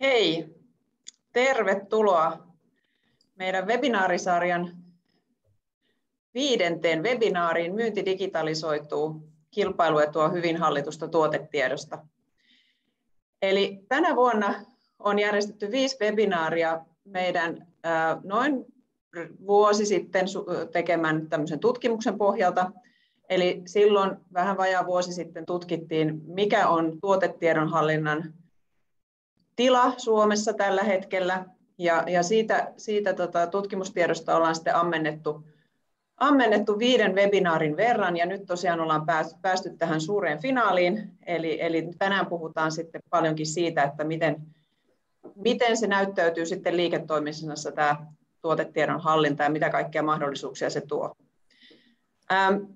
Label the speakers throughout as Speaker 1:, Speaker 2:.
Speaker 1: Hei, tervetuloa meidän webinaarisarjan viidenteen webinaariin Myynti digitalisoituu, kilpailuetua hyvin hallitusta tuotetiedosta. Eli tänä vuonna on järjestetty viisi webinaaria meidän noin vuosi sitten tekemän tämmöisen tutkimuksen pohjalta. Eli silloin vähän vajaa vuosi sitten tutkittiin, mikä on tuotetiedonhallinnan tila Suomessa tällä hetkellä. Ja, ja siitä, siitä tota, tutkimustiedosta ollaan sitten ammennettu, ammennettu viiden webinaarin verran ja nyt tosiaan ollaan päästy tähän suureen finaaliin. Eli, eli tänään puhutaan sitten paljonkin siitä, että miten, miten se näyttäytyy sitten liiketoiminnassa tämä tuotetiedon hallinta ja mitä kaikkia mahdollisuuksia se tuo.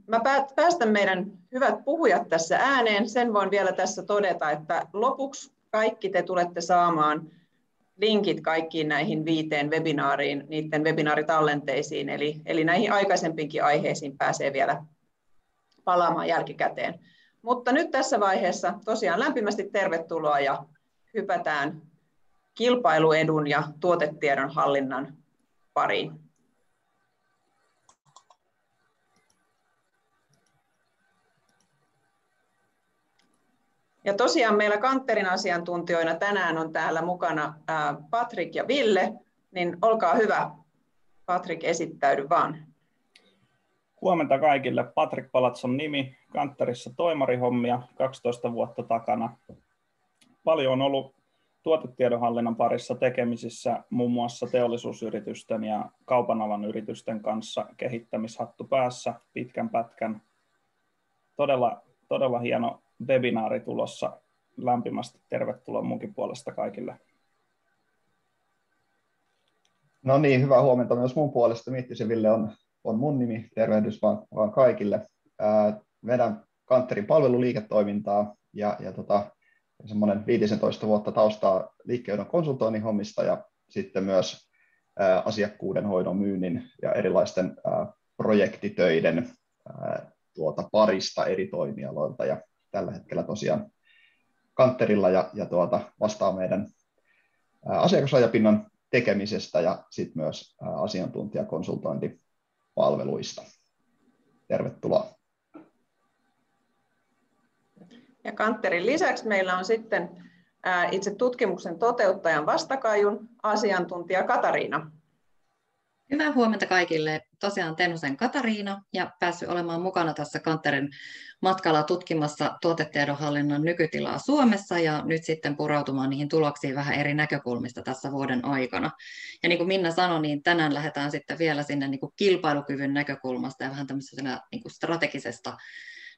Speaker 1: Mä päästän meidän hyvät puhujat tässä ääneen. Sen voin vielä tässä todeta, että lopuksi kaikki te tulette saamaan linkit kaikkiin näihin viiteen webinaariin, niiden webinaaritallenteisiin, eli, eli näihin aikaisempiinkin aiheisiin pääsee vielä palaamaan jälkikäteen. Mutta nyt tässä vaiheessa tosiaan lämpimästi tervetuloa ja hypätään kilpailuedun ja tuotetiedon hallinnan pariin. Ja tosiaan meillä Kantterin asiantuntijoina tänään on täällä mukana Patrik ja Ville, niin olkaa hyvä. Patrik, esittäydy vaan.
Speaker 2: Huomenta kaikille. Patrik Palatson nimi, Kantterissa toimarihommia 12 vuotta takana. Paljon on ollut tuotetiedonhallinnan parissa tekemisissä muun muassa teollisuusyritysten ja kaupan alan yritysten kanssa kehittämishattu päässä pitkän pätkän. Todella, todella hieno webinaari tulossa. Lämpimästi tervetuloa munkin puolesta kaikille.
Speaker 3: No niin, hyvää huomenta myös mun puolesta. Mittisen Ville on, on mun nimi. Tervehdys vaan, vaan kaikille. Vedän Kantterin palveluliiketoimintaa ja, ja tota, semmoinen 15 vuotta taustaa liikkeiden konsultoinnin hommista ja sitten myös ää, asiakkuuden hoidon myynnin ja erilaisten ää, projektitöiden tuota, parista eri toimialoilta. Ja tällä hetkellä tosiaan kantterilla ja, ja tuota, vastaa meidän asiakasrajapinnan tekemisestä ja sitten myös asiantuntijakonsultointipalveluista. Tervetuloa.
Speaker 1: Ja Kantterin lisäksi meillä on sitten itse tutkimuksen toteuttajan vastakajun asiantuntija Katariina.
Speaker 4: Hyvää huomenta kaikille. Tosiaan Tenusen Katariina ja päässyt olemaan mukana tässä Kanterin matkalla tutkimassa tuotetiedonhallinnan nykytilaa Suomessa ja nyt sitten purautumaan niihin tuloksiin vähän eri näkökulmista tässä vuoden aikana. Ja niin kuin Minna sanoi, niin tänään lähdetään sitten vielä sinne niin kuin kilpailukyvyn näkökulmasta ja vähän tämmöisestä niin kuin strategisesta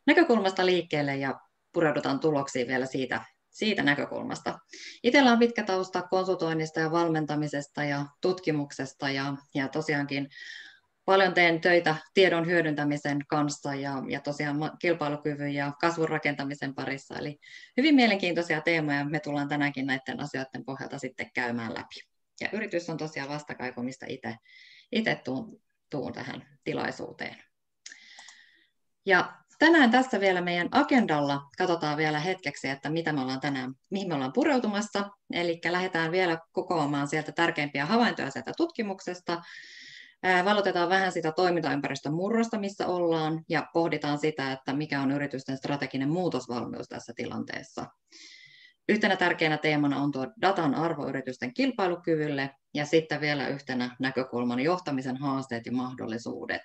Speaker 4: näkökulmasta liikkeelle ja pureudutaan tuloksiin vielä siitä, siitä näkökulmasta. Itsellä on pitkä tausta konsultoinnista ja valmentamisesta ja tutkimuksesta ja, ja tosiaankin paljon teen töitä tiedon hyödyntämisen kanssa ja, ja tosiaan kilpailukyvyn ja kasvun rakentamisen parissa. Eli hyvin mielenkiintoisia teemoja me tullaan tänäänkin näiden asioiden pohjalta sitten käymään läpi. Ja yritys on tosiaan vastakaiko, mistä itse tuun, tuun tähän tilaisuuteen. Ja tänään tässä vielä meidän agendalla katsotaan vielä hetkeksi, että mitä me ollaan tänään, mihin me ollaan pureutumassa. Eli lähdetään vielä kokoamaan sieltä tärkeimpiä havaintoja sieltä tutkimuksesta. Valotetaan vähän sitä toimintaympäristön murrosta, missä ollaan, ja pohditaan sitä, että mikä on yritysten strateginen muutosvalmius tässä tilanteessa. Yhtenä tärkeänä teemana on tuo datan arvo yritysten kilpailukyvylle, ja sitten vielä yhtenä näkökulmana johtamisen haasteet ja mahdollisuudet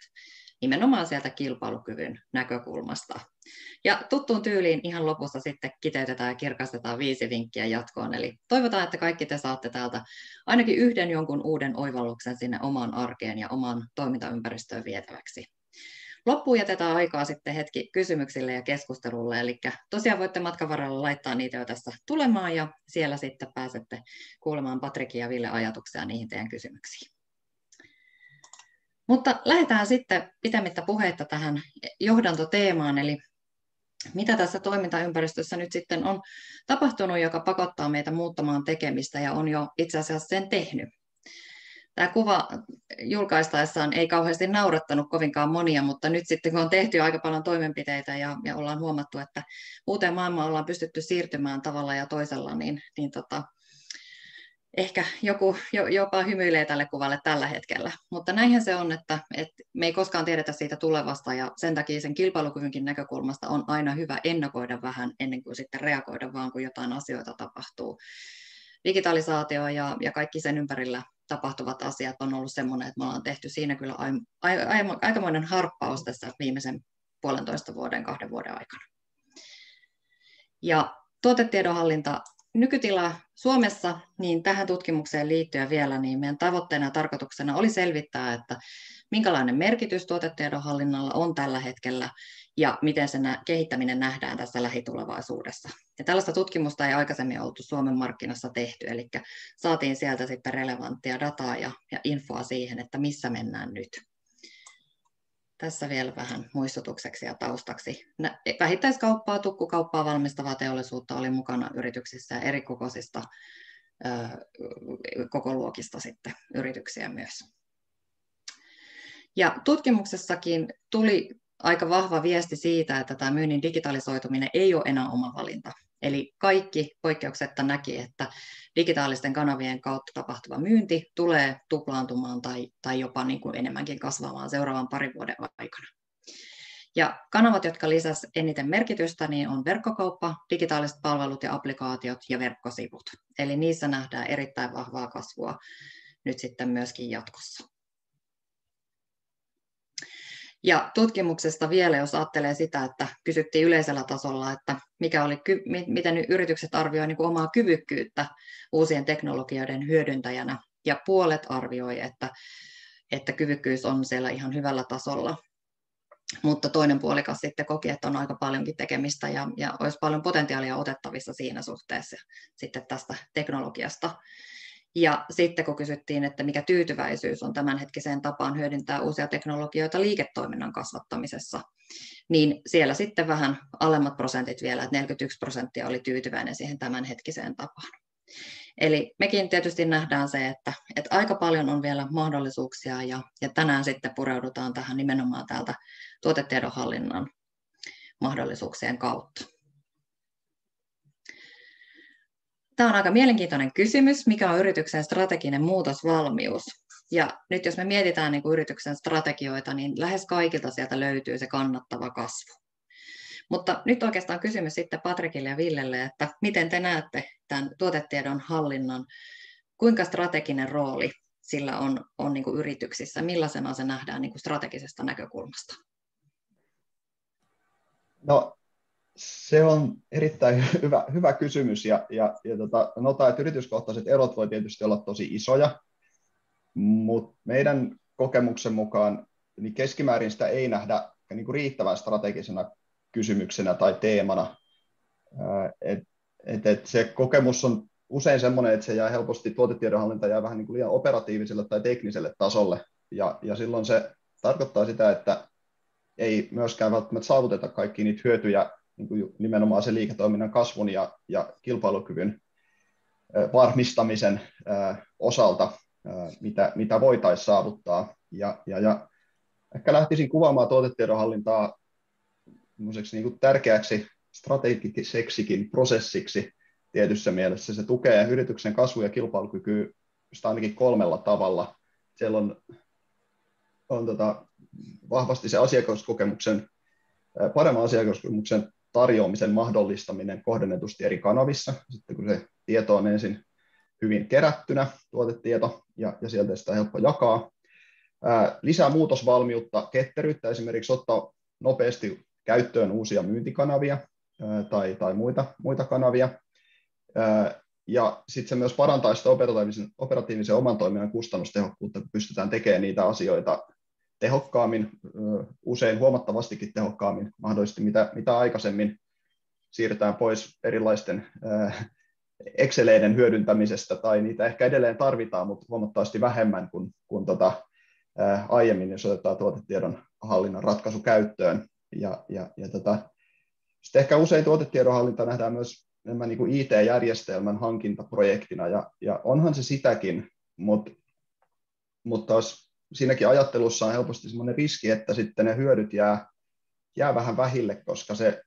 Speaker 4: nimenomaan sieltä kilpailukyvyn näkökulmasta. Ja tuttuun tyyliin ihan lopussa sitten kiteytetään ja kirkastetaan viisi vinkkiä jatkoon. Eli toivotaan, että kaikki te saatte täältä ainakin yhden jonkun uuden oivalluksen sinne omaan arkeen ja omaan toimintaympäristöön vietäväksi. Loppuun jätetään aikaa sitten hetki kysymyksille ja keskustelulle, eli tosiaan voitte matkan varrella laittaa niitä jo tässä tulemaan ja siellä sitten pääsette kuulemaan Patrikin ja Ville ajatuksia niihin teidän kysymyksiin. Mutta lähdetään sitten pitämättä puhetta tähän johdantoteemaan, eli mitä tässä toimintaympäristössä nyt sitten on tapahtunut, joka pakottaa meitä muuttamaan tekemistä ja on jo itse asiassa sen tehnyt. Tämä kuva julkaistaessaan ei kauheasti naurattanut kovinkaan monia, mutta nyt sitten kun on tehty aika paljon toimenpiteitä ja, ja ollaan huomattu, että uuteen maailmaan ollaan pystytty siirtymään tavalla ja toisella, niin, niin tota, ehkä joku jopa hymyilee tälle kuvalle tällä hetkellä. Mutta näinhän se on, että, että me ei koskaan tiedetä siitä tulevasta ja sen takia sen kilpailukyvynkin näkökulmasta on aina hyvä ennakoida vähän ennen kuin sitten reagoida vaan, kun jotain asioita tapahtuu. Digitalisaatio ja, ja kaikki sen ympärillä tapahtuvat asiat on ollut sellainen, että me ollaan tehty siinä kyllä a, a, a, aikamoinen harppaus tässä viimeisen puolentoista vuoden, kahden vuoden aikana. Ja tuotetiedonhallinta nykytila Suomessa, niin tähän tutkimukseen liittyen vielä, niin meidän tavoitteena ja tarkoituksena oli selvittää, että minkälainen merkitys tuotetiedonhallinnalla on tällä hetkellä ja miten sen kehittäminen nähdään tässä lähitulevaisuudessa. Ja tällaista tutkimusta ei aikaisemmin oltu Suomen markkinassa tehty, eli saatiin sieltä sitten relevanttia dataa ja, ja infoa siihen, että missä mennään nyt. Tässä vielä vähän muistutukseksi ja taustaksi. Vähittäiskauppaa, tukkukauppaa valmistavaa teollisuutta oli mukana yrityksissä ja eri kokoisista koko luokista sitten yrityksiä myös. Ja tutkimuksessakin tuli aika vahva viesti siitä, että tämä myynnin digitalisoituminen ei ole enää oma valinta. Eli kaikki poikkeuksetta näki, että digitaalisten kanavien kautta tapahtuva myynti tulee tuplaantumaan tai, tai jopa niin kuin enemmänkin kasvamaan seuraavan parin vuoden aikana. Ja kanavat, jotka lisäsivät eniten merkitystä, niin on verkkokauppa, digitaaliset palvelut ja applikaatiot ja verkkosivut. Eli niissä nähdään erittäin vahvaa kasvua nyt sitten myöskin jatkossa. Ja tutkimuksesta vielä, jos ajattelee sitä, että kysyttiin yleisellä tasolla, että mikä oli, miten yritykset arvioivat niin omaa kyvykkyyttä uusien teknologioiden hyödyntäjänä, ja puolet arvioi, että, että kyvykkyys on siellä ihan hyvällä tasolla. Mutta toinen puolikas sitten koki, että on aika paljonkin tekemistä ja, ja olisi paljon potentiaalia otettavissa siinä suhteessa sitten tästä teknologiasta. Ja sitten kun kysyttiin, että mikä tyytyväisyys on tämänhetkiseen tapaan hyödyntää uusia teknologioita liiketoiminnan kasvattamisessa, niin siellä sitten vähän alemmat prosentit vielä, että 41 prosenttia oli tyytyväinen siihen tämänhetkiseen tapaan. Eli mekin tietysti nähdään se, että, että aika paljon on vielä mahdollisuuksia ja, ja tänään sitten pureudutaan tähän nimenomaan täältä tuotetiedonhallinnan mahdollisuuksien kautta. Tämä on aika mielenkiintoinen kysymys, mikä on yrityksen strateginen muutosvalmius. Ja nyt jos me mietitään niin kuin yrityksen strategioita, niin lähes kaikilta sieltä löytyy se kannattava kasvu. Mutta nyt oikeastaan kysymys sitten Patrikille ja Villelle, että miten te näette tämän tuotetiedon hallinnan, kuinka strateginen rooli sillä on, on niin kuin yrityksissä, millaisena se nähdään niin kuin strategisesta näkökulmasta?
Speaker 3: No se on erittäin hyvä, hyvä kysymys ja, ja, ja tota, notaan, että yrityskohtaiset erot voi tietysti olla tosi isoja, mutta meidän kokemuksen mukaan niin keskimäärin sitä ei nähdä niin kuin riittävän strategisena kysymyksenä tai teemana. Et, et, et se kokemus on usein sellainen, että se jää helposti, tuotetiedonhallinta jää vähän niin kuin liian operatiiviselle tai tekniselle tasolle, ja, ja silloin se tarkoittaa sitä, että ei myöskään välttämättä saavuteta kaikki niitä hyötyjä niin kuin nimenomaan se liiketoiminnan kasvun ja, ja kilpailukyvyn varmistamisen osalta, mitä, mitä voitaisiin saavuttaa. Ja, ja, ja ehkä lähtisin kuvaamaan tuotetiedonhallintaa niin kuin tärkeäksi strategiseksikin prosessiksi tietyssä mielessä. Se tukee yrityksen kasvu- ja kilpailukykyä ainakin kolmella tavalla. Siellä on, on tota, vahvasti se asiakaskokemuksen, paremman asiakaskokemuksen tarjoamisen mahdollistaminen kohdennetusti eri kanavissa, sitten kun se tieto on ensin hyvin kerättynä, tuotetieto, ja, ja sieltä sitä on helppo jakaa. Ää, lisää muutosvalmiutta, ketteryyttä esimerkiksi ottaa nopeasti käyttöön uusia myyntikanavia ää, tai, tai muita, muita kanavia. Ää, ja sitten se myös parantaa sitä operatiivisen, operatiivisen oman toiminnan kustannustehokkuutta, kun pystytään tekemään niitä asioita tehokkaammin, usein huomattavastikin tehokkaammin mahdollisesti, mitä, mitä aikaisemmin siirretään pois erilaisten Exceleiden hyödyntämisestä, tai niitä ehkä edelleen tarvitaan, mutta huomattavasti vähemmän kuin, kuin tota, aiemmin, jos otetaan tuotetiedon hallinnan ratkaisu käyttöön. Ja, ja, ja tota, sitten ehkä usein tuotetiedonhallinta nähdään myös enemmän niin kuin IT-järjestelmän hankintaprojektina, ja, ja onhan se sitäkin, mutta, mutta taas siinäkin ajattelussa on helposti sellainen riski, että sitten ne hyödyt jää, jää vähän vähille, koska se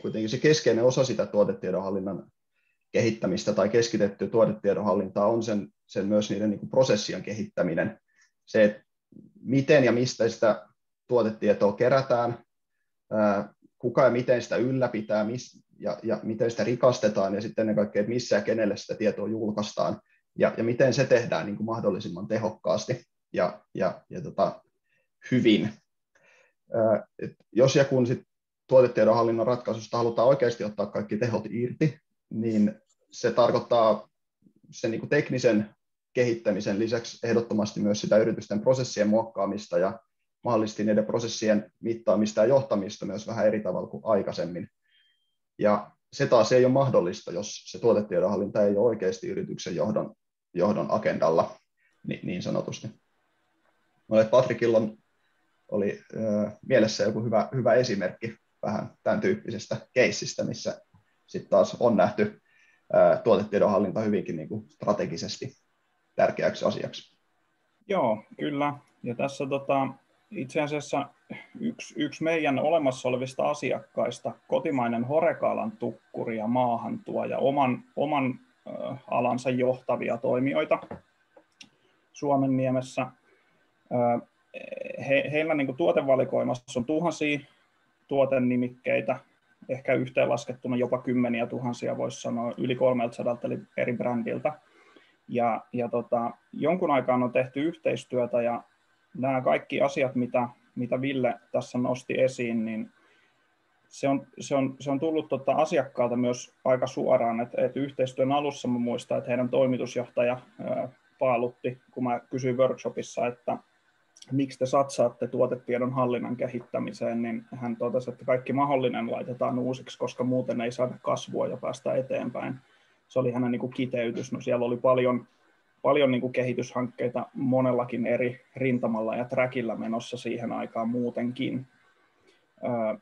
Speaker 3: kuitenkin se keskeinen osa sitä tuotetiedonhallinnan kehittämistä tai keskitetty tuotetiedonhallintaa on sen, sen myös niiden niin kuin prosessien kehittäminen. Se, että miten ja mistä sitä tuotetietoa kerätään, kuka ja miten sitä ylläpitää ja, ja miten sitä rikastetaan ja sitten ennen kaikkea, että missä ja kenelle sitä tietoa julkaistaan ja, ja miten se tehdään niin kuin mahdollisimman tehokkaasti ja, ja, ja tota, hyvin. Et jos ja kun sit ratkaisusta halutaan oikeasti ottaa kaikki tehot irti, niin se tarkoittaa sen niin teknisen kehittämisen lisäksi ehdottomasti myös sitä yritysten prosessien muokkaamista ja mahdollisesti niiden prosessien mittaamista ja johtamista myös vähän eri tavalla kuin aikaisemmin. Ja se taas ei ole mahdollista, jos se tuotetiedonhallinta ei ole oikeasti yrityksen johdon, johdon agendalla niin, niin sanotusti. Olet Patrikilla oli äh, mielessä joku hyvä, hyvä esimerkki vähän tämän tyyppisestä keissistä, missä sitten taas on nähty äh, tuotetiedonhallinta hyvinkin niin kuin strategisesti tärkeäksi asiaksi.
Speaker 2: Joo, kyllä. Ja tässä tota, itse asiassa yksi, yksi meidän olemassa olevista asiakkaista, kotimainen Horekaalan tukkuri ja maahantuoja, oman, oman alansa johtavia toimijoita Suomen niemessä. He, heillä niin tuotevalikoimassa on tuhansia tuotennimikkeitä, ehkä yhteenlaskettuna jopa kymmeniä tuhansia, voisi sanoa, yli 300 eli eri brändiltä. Ja, ja tota, jonkun aikaa on tehty yhteistyötä ja nämä kaikki asiat, mitä, mitä Ville tässä nosti esiin, niin se on, se on, se on tullut tota asiakkaalta myös aika suoraan, että, että yhteistyön alussa muistan, että heidän toimitusjohtaja ää, paalutti, kun mä kysyin workshopissa, että miksi te satsaatte tuotetiedon hallinnan kehittämiseen, niin hän totesi, että kaikki mahdollinen laitetaan uusiksi, koska muuten ei saada kasvua ja päästä eteenpäin. Se oli hänen niin kuin kiteytys. No siellä oli paljon paljon niin kuin kehityshankkeita monellakin eri rintamalla ja trackillä menossa siihen aikaan muutenkin.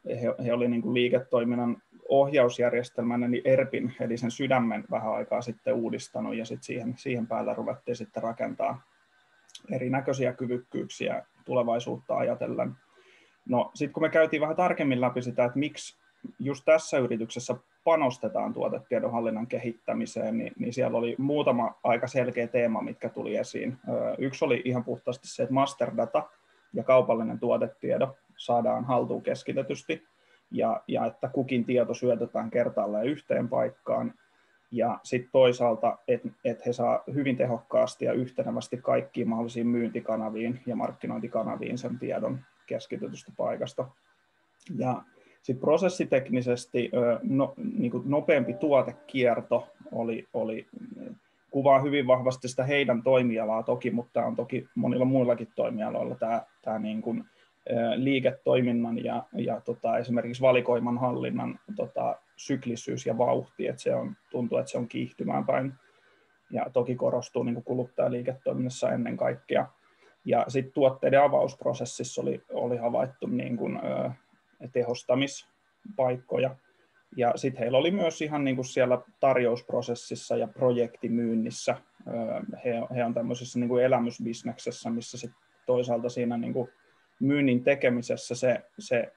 Speaker 2: He, he olivat niin liiketoiminnan ohjausjärjestelmän eli ERPin, eli sen sydämen vähän aikaa sitten uudistanut ja sitten siihen, siihen päällä ruvettiin sitten rakentaa erinäköisiä kyvykkyyksiä tulevaisuutta ajatellen. No sitten kun me käytiin vähän tarkemmin läpi sitä, että miksi just tässä yrityksessä panostetaan tuotetiedonhallinnan kehittämiseen, niin, niin siellä oli muutama aika selkeä teema, mitkä tuli esiin. Yksi oli ihan puhtaasti se, että masterdata ja kaupallinen tuotetiedo saadaan haltuun keskitetysti, ja, ja että kukin tieto syötetään kertaalleen yhteen paikkaan, ja sitten toisaalta, että et he saa hyvin tehokkaasti ja yhtenevästi kaikkiin mahdollisiin myyntikanaviin ja markkinointikanaviin sen tiedon keskitetystä paikasta. Ja sitten prosessiteknisesti no, niin kuin nopeampi tuotekierto oli, oli, kuvaa hyvin vahvasti sitä heidän toimialaa toki, mutta on toki monilla muillakin toimialoilla tämä, tämä niin kuin, liiketoiminnan ja, ja tota, esimerkiksi valikoiman hallinnan tota, syklisyys ja vauhti, että se on, tuntuu, että se on kiihtymään päin ja toki korostuu niin kuluttajaliiketoiminnassa ennen kaikkea. Ja sitten tuotteiden avausprosessissa oli, oli havaittu niin kuin, tehostamispaikkoja. Ja sitten heillä oli myös ihan niin kuin siellä tarjousprosessissa ja projektimyynnissä, he, he on tämmöisessä niin kuin elämysbisneksessä, missä sit toisaalta siinä niin kuin myynnin tekemisessä se, se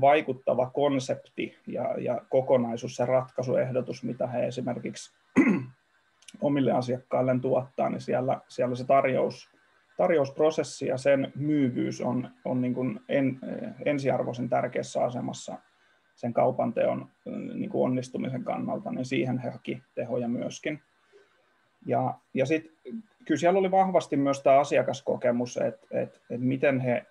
Speaker 2: vaikuttava konsepti ja, ja kokonaisuus, se ratkaisuehdotus, mitä he esimerkiksi omille asiakkailleen tuottaa, niin siellä, siellä se tarjous, tarjousprosessi ja sen myyvyys on, on niin kuin en, ensiarvoisen tärkeässä asemassa sen kaupan teon niin kuin onnistumisen kannalta, niin siihen he haki tehoja myöskin. Ja, ja sitten kyllä siellä oli vahvasti myös tämä asiakaskokemus, että, että, että miten he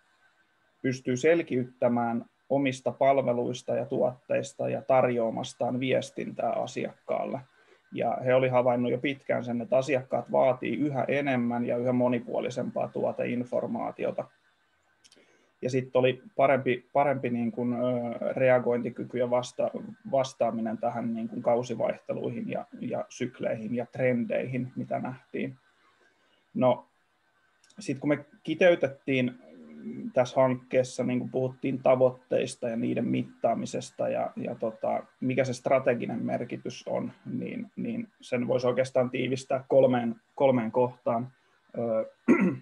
Speaker 2: pystyvät selkiyttämään omista palveluista ja tuotteista ja tarjoamastaan viestintää asiakkaalle – ja he oli havainnut jo pitkään sen, että asiakkaat vaatii yhä enemmän ja yhä monipuolisempaa tuoteinformaatiota. Ja sitten oli parempi, parempi niin kuin, reagointikyky ja vasta, vastaaminen tähän niin kuin kausivaihteluihin ja, ja sykleihin ja trendeihin, mitä nähtiin. No, sitten kun me kiteytettiin tässä hankkeessa niin kuin puhuttiin tavoitteista ja niiden mittaamisesta ja, ja tota, mikä se strateginen merkitys on, niin, niin sen voisi oikeastaan tiivistää kolmeen, kolmeen kohtaan. Öö,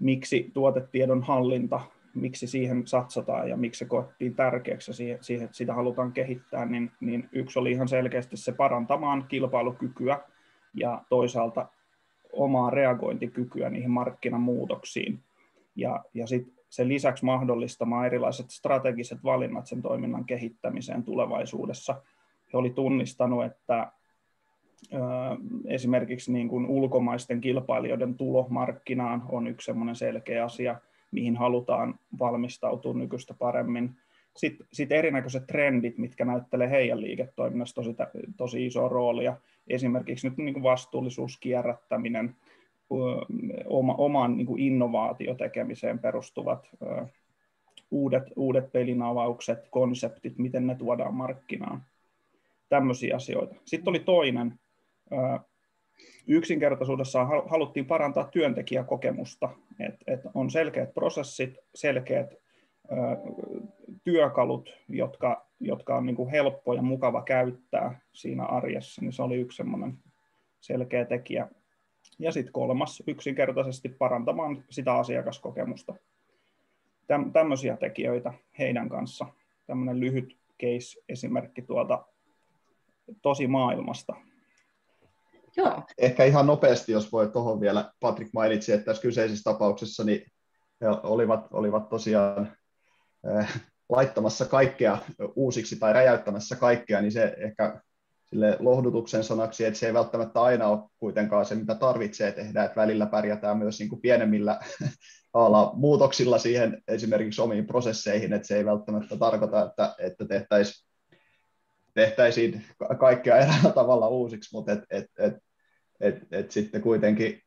Speaker 2: miksi tuotetiedon hallinta miksi siihen satsataan ja miksi se koettiin tärkeäksi siihen, siihen, että sitä halutaan kehittää, niin, niin yksi oli ihan selkeästi se parantamaan kilpailukykyä ja toisaalta omaa reagointikykyä niihin markkinamuutoksiin. Ja, ja sitten sen lisäksi mahdollistamaan erilaiset strategiset valinnat sen toiminnan kehittämiseen tulevaisuudessa. He oli tunnistanut, että esimerkiksi niin kuin ulkomaisten kilpailijoiden tulo markkinaan on yksi selkeä asia, mihin halutaan valmistautua nykyistä paremmin. Sitten sit erinäköiset trendit, mitkä näyttelee heidän liiketoiminnassa tosi, tosi isoa roolia. Esimerkiksi nyt niin kuin vastuullisuus, kierrättäminen, oma, oman niin kuin innovaatiotekemiseen perustuvat uudet, uudet pelinavaukset, konseptit, miten ne tuodaan markkinaan. Tämmöisiä asioita. Sitten oli toinen. Yksinkertaisuudessaan haluttiin parantaa työntekijäkokemusta, että et on selkeät prosessit, selkeät työkalut, jotka, jotka on niin kuin helppo ja mukava käyttää siinä arjessa, niin se oli yksi semmoinen selkeä tekijä. Ja sitten kolmas, yksinkertaisesti parantamaan sitä asiakaskokemusta. Täm, tämmöisiä tekijöitä heidän kanssa. Tämmöinen lyhyt case-esimerkki tuolta tosi maailmasta.
Speaker 3: Joo. Ehkä ihan nopeasti, jos voi tuohon vielä, Patrick mainitsi, että tässä kyseisessä tapauksessa niin he olivat, olivat tosiaan äh, laittamassa kaikkea uusiksi tai räjäyttämässä kaikkea, niin se ehkä sille lohdutuksen sanaksi, että se ei välttämättä aina ole kuitenkaan se, mitä tarvitsee tehdä, että välillä pärjätään myös niin kuin pienemmillä ala muutoksilla siihen esimerkiksi omiin prosesseihin, että se ei välttämättä tarkoita, että, että tehtäisiin tehtäisiin kaikkea eräällä tavalla uusiksi, mutta et, et, et, et, et sitten kuitenkin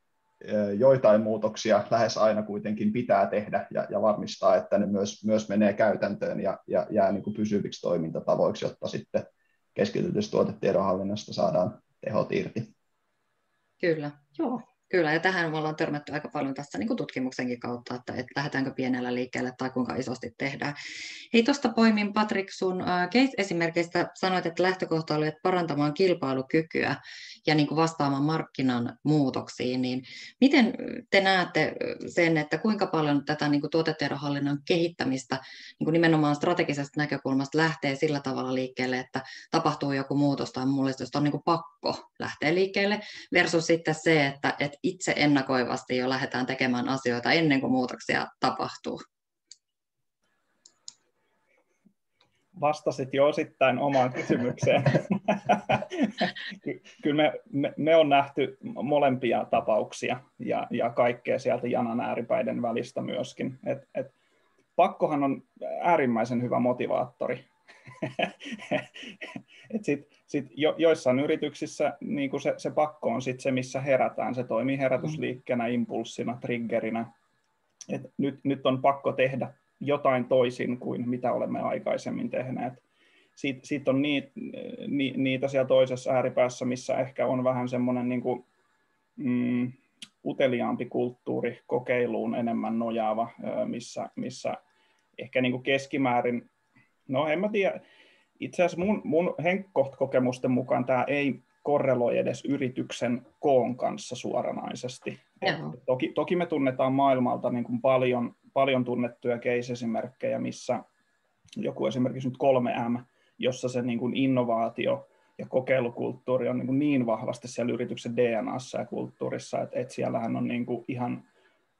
Speaker 3: joitain muutoksia lähes aina kuitenkin pitää tehdä ja, ja varmistaa, että ne myös, myös menee käytäntöön ja, ja jää niin kuin pysyviksi toimintatavoiksi, jotta sitten keskitytystä tuotetiedonhallinnasta saadaan tehot irti.
Speaker 4: Kyllä, joo. Kyllä, ja tähän me ollaan törmätty aika paljon tässä niin kuin tutkimuksenkin kautta, että, että lähdetäänkö pienellä liikkeelle tai kuinka isosti tehdään. Hei, tuosta poimin Patrik sun uh, case-esimerkistä sanoit, että lähtökohta oli, että parantamaan kilpailukykyä ja niin kuin vastaamaan markkinan muutoksiin, niin miten te näette sen, että kuinka paljon tätä niin kuin tuotetiedonhallinnan kehittämistä niin kuin nimenomaan strategisesta näkökulmasta lähtee sillä tavalla liikkeelle, että tapahtuu joku muutos tai mullistus, on niin kuin pakko lähteä liikkeelle, versus sitten se, että, että itse ennakoivasti jo lähdetään tekemään asioita ennen kuin muutoksia tapahtuu?
Speaker 2: Vastasit jo osittain omaan kysymykseen. Kyllä me, me, me on nähty molempia tapauksia ja, ja kaikkea sieltä janan ääripäiden välistä myöskin. Et, et, pakkohan on äärimmäisen hyvä motivaattori. et sit, sit jo, joissain yrityksissä niin se, se pakko on sit se, missä herätään. Se toimii herätysliikkeenä, impulssina, triggerinä. Et nyt, nyt on pakko tehdä jotain toisin kuin mitä olemme aikaisemmin tehneet. Sitten sit on niitä, niitä siellä toisessa ääripäässä, missä ehkä on vähän semmoinen niin kuin, mm, uteliaampi kulttuuri kokeiluun enemmän nojaava, missä, missä ehkä niin kuin keskimäärin, no en mä tiedä, itse asiassa mun, mun kokemusten mukaan tämä ei korreloi edes yrityksen koon kanssa suoranaisesti. Toki, toki me tunnetaan maailmalta niin kuin paljon paljon tunnettuja case-esimerkkejä, missä joku esimerkiksi nyt 3M, jossa se niin kuin innovaatio ja kokeilukulttuuri on niin, kuin niin vahvasti siellä yrityksen DNAssa ja kulttuurissa, että, että siellähän on niin kuin ihan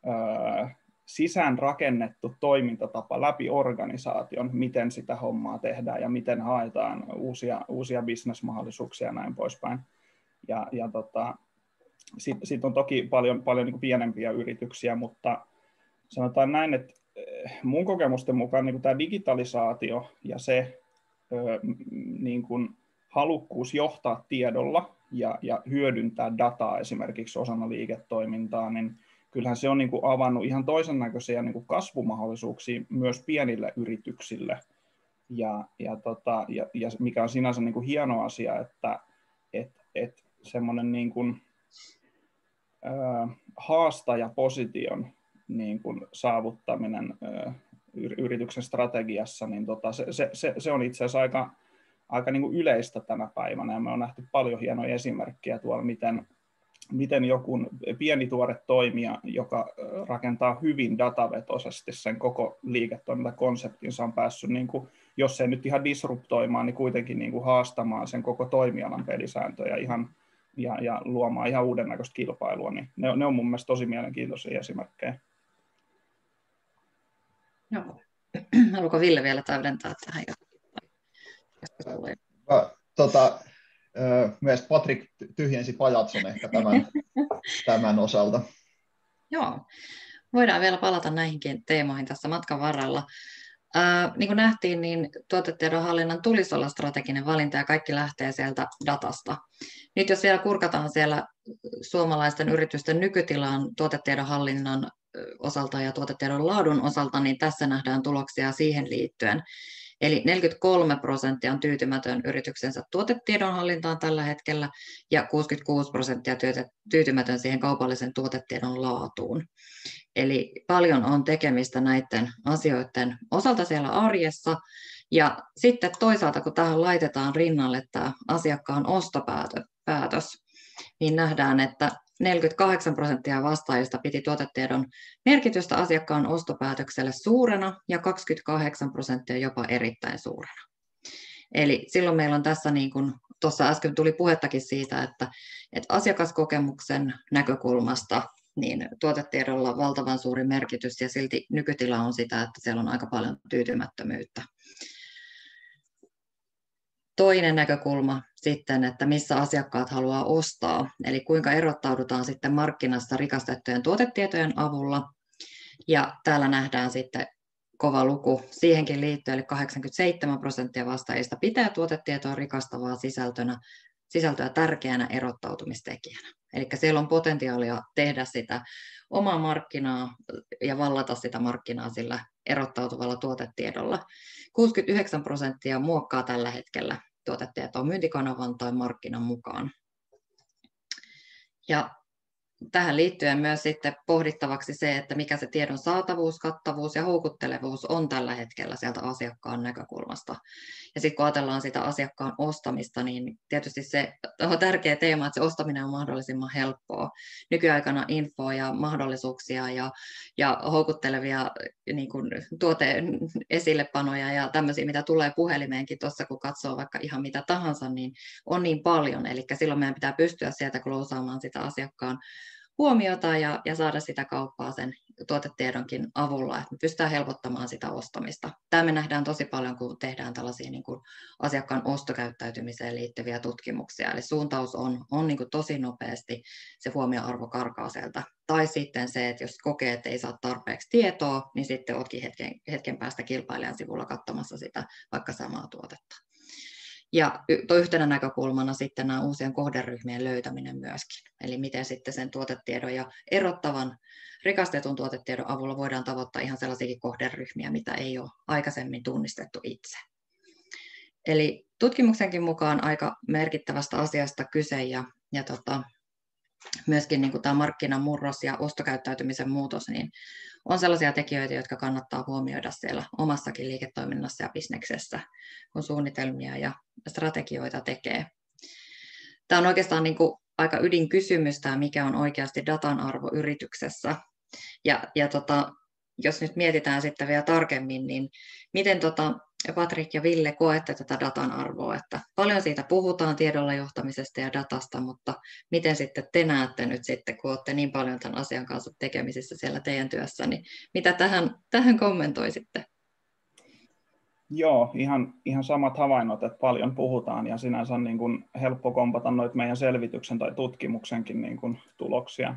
Speaker 2: ö, sisään rakennettu toimintatapa läpi organisaation, miten sitä hommaa tehdään ja miten haetaan uusia, uusia bisnesmahdollisuuksia ja näin poispäin. Ja, ja tota, sitten sit on toki paljon, paljon niin kuin pienempiä yrityksiä, mutta sanotaan näin, että eh, mun kokemusten mukaan niin tämä digitalisaatio ja se niin kuin halukkuus johtaa tiedolla ja, ja hyödyntää dataa esimerkiksi osana liiketoimintaa, niin kyllähän se on niin kuin avannut ihan toisen näköisiä niin kuin kasvumahdollisuuksia myös pienille yrityksille. Ja, ja, tota, ja, ja mikä on sinänsä niin kuin hieno asia, että et, et semmoinen niin kuin, haastajaposition niin kuin saavuttaminen yrityksen strategiassa, niin tota, se, se, se, se on itse asiassa aika, aika niin kuin yleistä tänä päivänä, ja me on nähty paljon hienoja esimerkkejä tuolla, miten, miten joku pieni tuore toimija, joka rakentaa hyvin datavetoisesti sen koko liiketoimintakonseptinsa on päässyt, niin kuin, jos ei nyt ihan disruptoimaan, niin kuitenkin niin kuin haastamaan sen koko toimialan pelisääntöjä ihan, ja, ja luomaan ihan uuden näköistä kilpailua. Niin ne, ne on mun mielestä tosi mielenkiintoisia esimerkkejä.
Speaker 4: Joo. Haluatko Ville vielä täydentää tähän?
Speaker 3: Tota, myös Patrick tyhjensi pajatson ehkä tämän, tämän osalta.
Speaker 4: Joo, voidaan vielä palata näihinkin teemoihin tässä matkan varrella. Ää, niin kuin nähtiin, niin tuotetiedon hallinnan tulisi olla strateginen valinta ja kaikki lähtee sieltä datasta. Nyt jos vielä kurkataan siellä suomalaisten yritysten nykytilaan tuotetiedon hallinnan osalta ja tuotetiedon laadun osalta, niin tässä nähdään tuloksia siihen liittyen. Eli 43 prosenttia on tyytymätön yrityksensä tuotetiedonhallintaan tällä hetkellä ja 66 prosenttia tyytymätön siihen kaupallisen tuotetiedon laatuun. Eli paljon on tekemistä näiden asioiden osalta siellä arjessa. Ja sitten toisaalta, kun tähän laitetaan rinnalle tämä asiakkaan ostopäätös, niin nähdään, että 48 prosenttia vastaajista piti tuotetiedon merkitystä asiakkaan ostopäätökselle suurena ja 28 prosenttia jopa erittäin suurena. Eli silloin meillä on tässä, niin kuin tuossa äsken tuli puhettakin siitä, että, että asiakaskokemuksen näkökulmasta niin tuotetiedolla on valtavan suuri merkitys ja silti nykytila on sitä, että siellä on aika paljon tyytymättömyyttä. Toinen näkökulma sitten, että missä asiakkaat haluaa ostaa, eli kuinka erottaudutaan sitten markkinasta rikastettujen tuotetietojen avulla. Ja täällä nähdään sitten kova luku siihenkin liittyen, eli 87 prosenttia vastaajista pitää tuotetietoa rikastavaa sisältönä, sisältöä tärkeänä erottautumistekijänä. Eli siellä on potentiaalia tehdä sitä omaa markkinaa ja vallata sitä markkinaa sillä erottautuvalla tuotetiedolla. 69 prosenttia muokkaa tällä hetkellä tuotetietoa myyntikanavan tai markkinan mukaan. Ja tähän liittyen myös sitten pohdittavaksi se, että mikä se tiedon saatavuus, kattavuus ja houkuttelevuus on tällä hetkellä sieltä asiakkaan näkökulmasta. Ja sitten kun ajatellaan sitä asiakkaan ostamista, niin tietysti se on tärkeä teema, että se ostaminen on mahdollisimman helppoa. Nykyaikana infoa ja mahdollisuuksia ja, ja houkuttelevia niin kuin tuote esillepanoja ja tämmöisiä, mitä tulee puhelimeenkin tuossa, kun katsoo vaikka ihan mitä tahansa, niin on niin paljon. Eli silloin meidän pitää pystyä sieltä klousaamaan sitä asiakkaan huomiota ja, ja saada sitä kauppaa sen tuotetiedonkin avulla, että me pystytään helpottamaan sitä ostamista. Tämä me nähdään tosi paljon, kun tehdään tällaisia niin kuin asiakkaan ostokäyttäytymiseen liittyviä tutkimuksia. Eli suuntaus on, on niin kuin tosi nopeasti, se huomioarvo karkaa sieltä. Tai sitten se, että jos kokee, että ei saa tarpeeksi tietoa, niin sitten oletkin hetken, hetken päästä kilpailijan sivulla katsomassa sitä vaikka samaa tuotetta. Ja yhtenä näkökulmana sitten nämä uusien kohderyhmien löytäminen myöskin. Eli miten sitten sen tuotetiedon ja erottavan rikastetun tuotetiedon avulla voidaan tavoittaa ihan sellaisiakin kohderyhmiä, mitä ei ole aikaisemmin tunnistettu itse. Eli tutkimuksenkin mukaan aika merkittävästä asiasta kyse ja, ja tota, myöskin niin kuin tämä markkinamurros ja ostokäyttäytymisen muutos niin on sellaisia tekijöitä, jotka kannattaa huomioida siellä omassakin liiketoiminnassa ja bisneksessä, kun suunnitelmia ja strategioita tekee. Tämä on oikeastaan niin kuin aika ydinkysymys, tämä mikä on oikeasti datan arvo yrityksessä. Ja, ja tota, jos nyt mietitään sitten vielä tarkemmin, niin miten tota, Patrik ja Ville koette tätä datan arvoa, että paljon siitä puhutaan tiedolla johtamisesta ja datasta, mutta miten sitten te näette nyt sitten, kun olette niin paljon tämän asian kanssa tekemisissä siellä teidän työssä, niin mitä tähän, tähän kommentoisitte?
Speaker 2: Joo, ihan, ihan samat havainnot, että paljon puhutaan ja sinänsä on niin kuin helppo kompata noita meidän selvityksen tai tutkimuksenkin niin kuin tuloksia.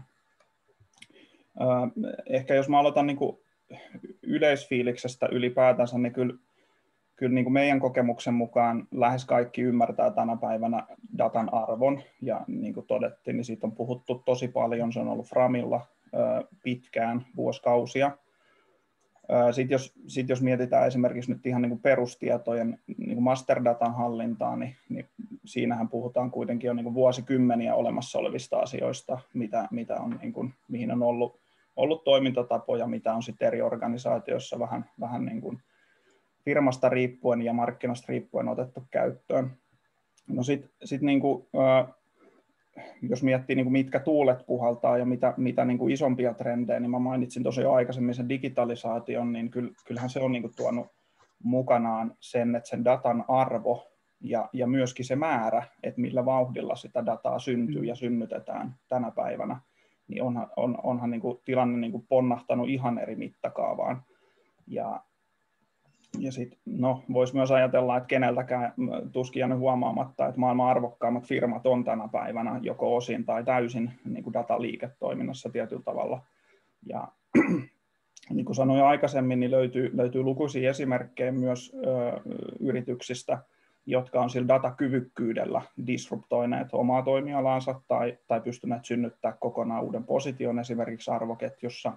Speaker 2: Ehkä jos mä aloitan niin kuin yleisfiiliksestä ylipäätänsä, niin kyllä kyllä niin kuin meidän kokemuksen mukaan lähes kaikki ymmärtää tänä päivänä datan arvon, ja niin kuin todettiin, niin siitä on puhuttu tosi paljon, se on ollut Framilla pitkään, vuosikausia. Sitten jos, sit jos mietitään esimerkiksi nyt ihan niin kuin perustietojen niin kuin masterdatan hallintaa, niin, niin siinähän puhutaan kuitenkin jo niin kuin vuosikymmeniä olemassa olevista asioista, mitä, mitä on, niin kuin, mihin on ollut, ollut toimintatapoja, mitä on sitten eri organisaatioissa vähän, vähän niin kuin firmasta riippuen ja markkinasta riippuen otettu käyttöön. No sitten sit niinku, jos miettii niin kuin mitkä tuulet puhaltaa ja mitä, mitä niin kuin isompia trendejä, niin mä mainitsin tosiaan jo aikaisemmin sen digitalisaation, niin kyllähän se on niin kuin tuonut mukanaan sen, että sen datan arvo ja, ja myöskin se määrä, että millä vauhdilla sitä dataa syntyy ja synnytetään tänä päivänä, niin onhan, on, onhan niin kuin tilanne niin kuin ponnahtanut ihan eri mittakaavaan. Ja, ja sitten no, voisi myös ajatella, että keneltäkään tuskin huomaamatta, että maailman arvokkaimmat firmat on tänä päivänä joko osin tai täysin niin kuin dataliiketoiminnassa tietyllä tavalla. Ja niin kuin sanoin aikaisemmin, niin löytyy, löytyy lukuisia esimerkkejä myös ö, yrityksistä, jotka on sillä datakyvykkyydellä disruptoineet omaa toimialaansa tai, tai pystyneet synnyttämään kokonaan uuden position esimerkiksi arvoketjussa.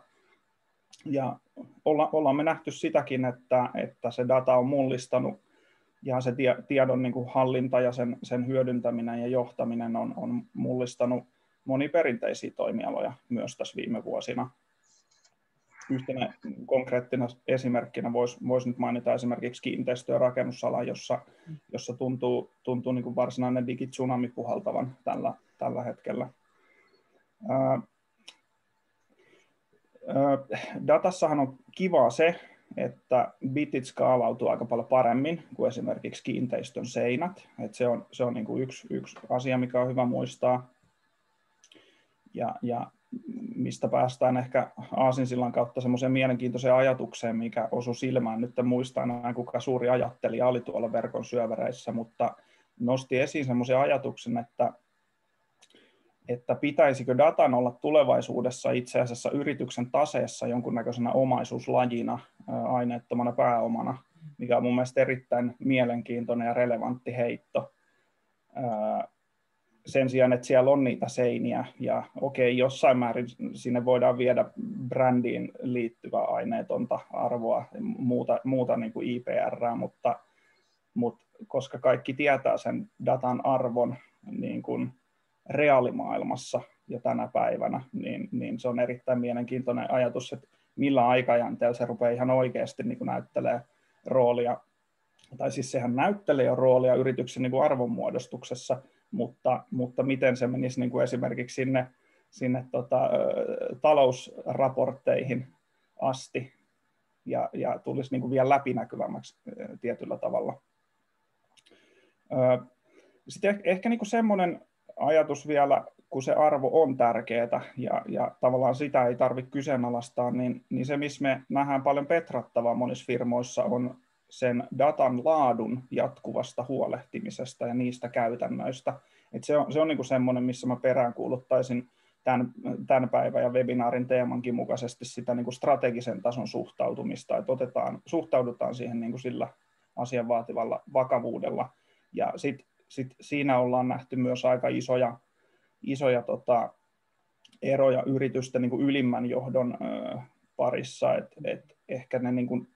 Speaker 2: Ja olla, ollaan me nähty sitäkin, että, että se data on mullistanut ja se tie, tiedon niin kuin hallinta ja sen, sen hyödyntäminen ja johtaminen on, on mullistanut moni perinteisiä toimialoja myös tässä viime vuosina yhtenä konkreettina esimerkkinä voisi vois nyt mainita esimerkiksi kiinteistö- ja rakennusala, jossa, jossa tuntuu, tuntuu niin kuin varsinainen digitsunami puhaltavan tällä, tällä hetkellä. Ää, datassahan on kivaa se, että bitit skaalautuu aika paljon paremmin kuin esimerkiksi kiinteistön seinät. Et se on, se on niin kuin yksi, yksi asia, mikä on hyvä muistaa. Ja, ja mistä päästään ehkä Aasinsillan kautta semmoiseen mielenkiintoiseen ajatukseen, mikä osui silmään. Nyt en muista enää, kuka suuri ajattelija oli tuolla verkon syövereissä, mutta nosti esiin semmoisen ajatuksen, että, että pitäisikö datan olla tulevaisuudessa itse asiassa yrityksen taseessa jonkunnäköisenä omaisuuslajina, aineettomana pääomana, mikä on mun mielestä erittäin mielenkiintoinen ja relevantti heitto. Sen sijaan, että siellä on niitä seiniä ja okei, okay, jossain määrin sinne voidaan viedä brändiin liittyvää aineetonta arvoa, muuta, muuta niin kuin IPR, mutta, mutta koska kaikki tietää sen datan arvon niin kuin reaalimaailmassa jo tänä päivänä, niin, niin se on erittäin mielenkiintoinen ajatus, että millä aikajänteellä se rupeaa ihan oikeasti niin kuin näyttelee roolia, tai siis sehän näyttelee jo roolia yrityksen niin kuin arvonmuodostuksessa, mutta, mutta miten se menisi niin kuin esimerkiksi sinne, sinne tota, talousraportteihin asti ja, ja tulisi niin kuin vielä läpinäkyvämmäksi tietyllä tavalla. Sitten ehkä niin kuin semmoinen ajatus vielä, kun se arvo on tärkeää ja, ja tavallaan sitä ei tarvitse kyseenalaistaa, niin, niin se, missä me nähdään paljon petrattavaa monissa firmoissa, on sen datan laadun jatkuvasta huolehtimisesta ja niistä käytännöistä. Et se on, se on niinku semmoinen, missä mä peräänkuuluttaisin tämän, tämän päivän ja webinaarin teemankin mukaisesti sitä niinku strategisen tason suhtautumista, että otetaan, suhtaudutaan siihen niinku sillä asian vaativalla vakavuudella. Ja sit, sit siinä ollaan nähty myös aika isoja, isoja tota, eroja yritysten niin kuin ylimmän johdon ö, parissa, että et ehkä ne niin kuin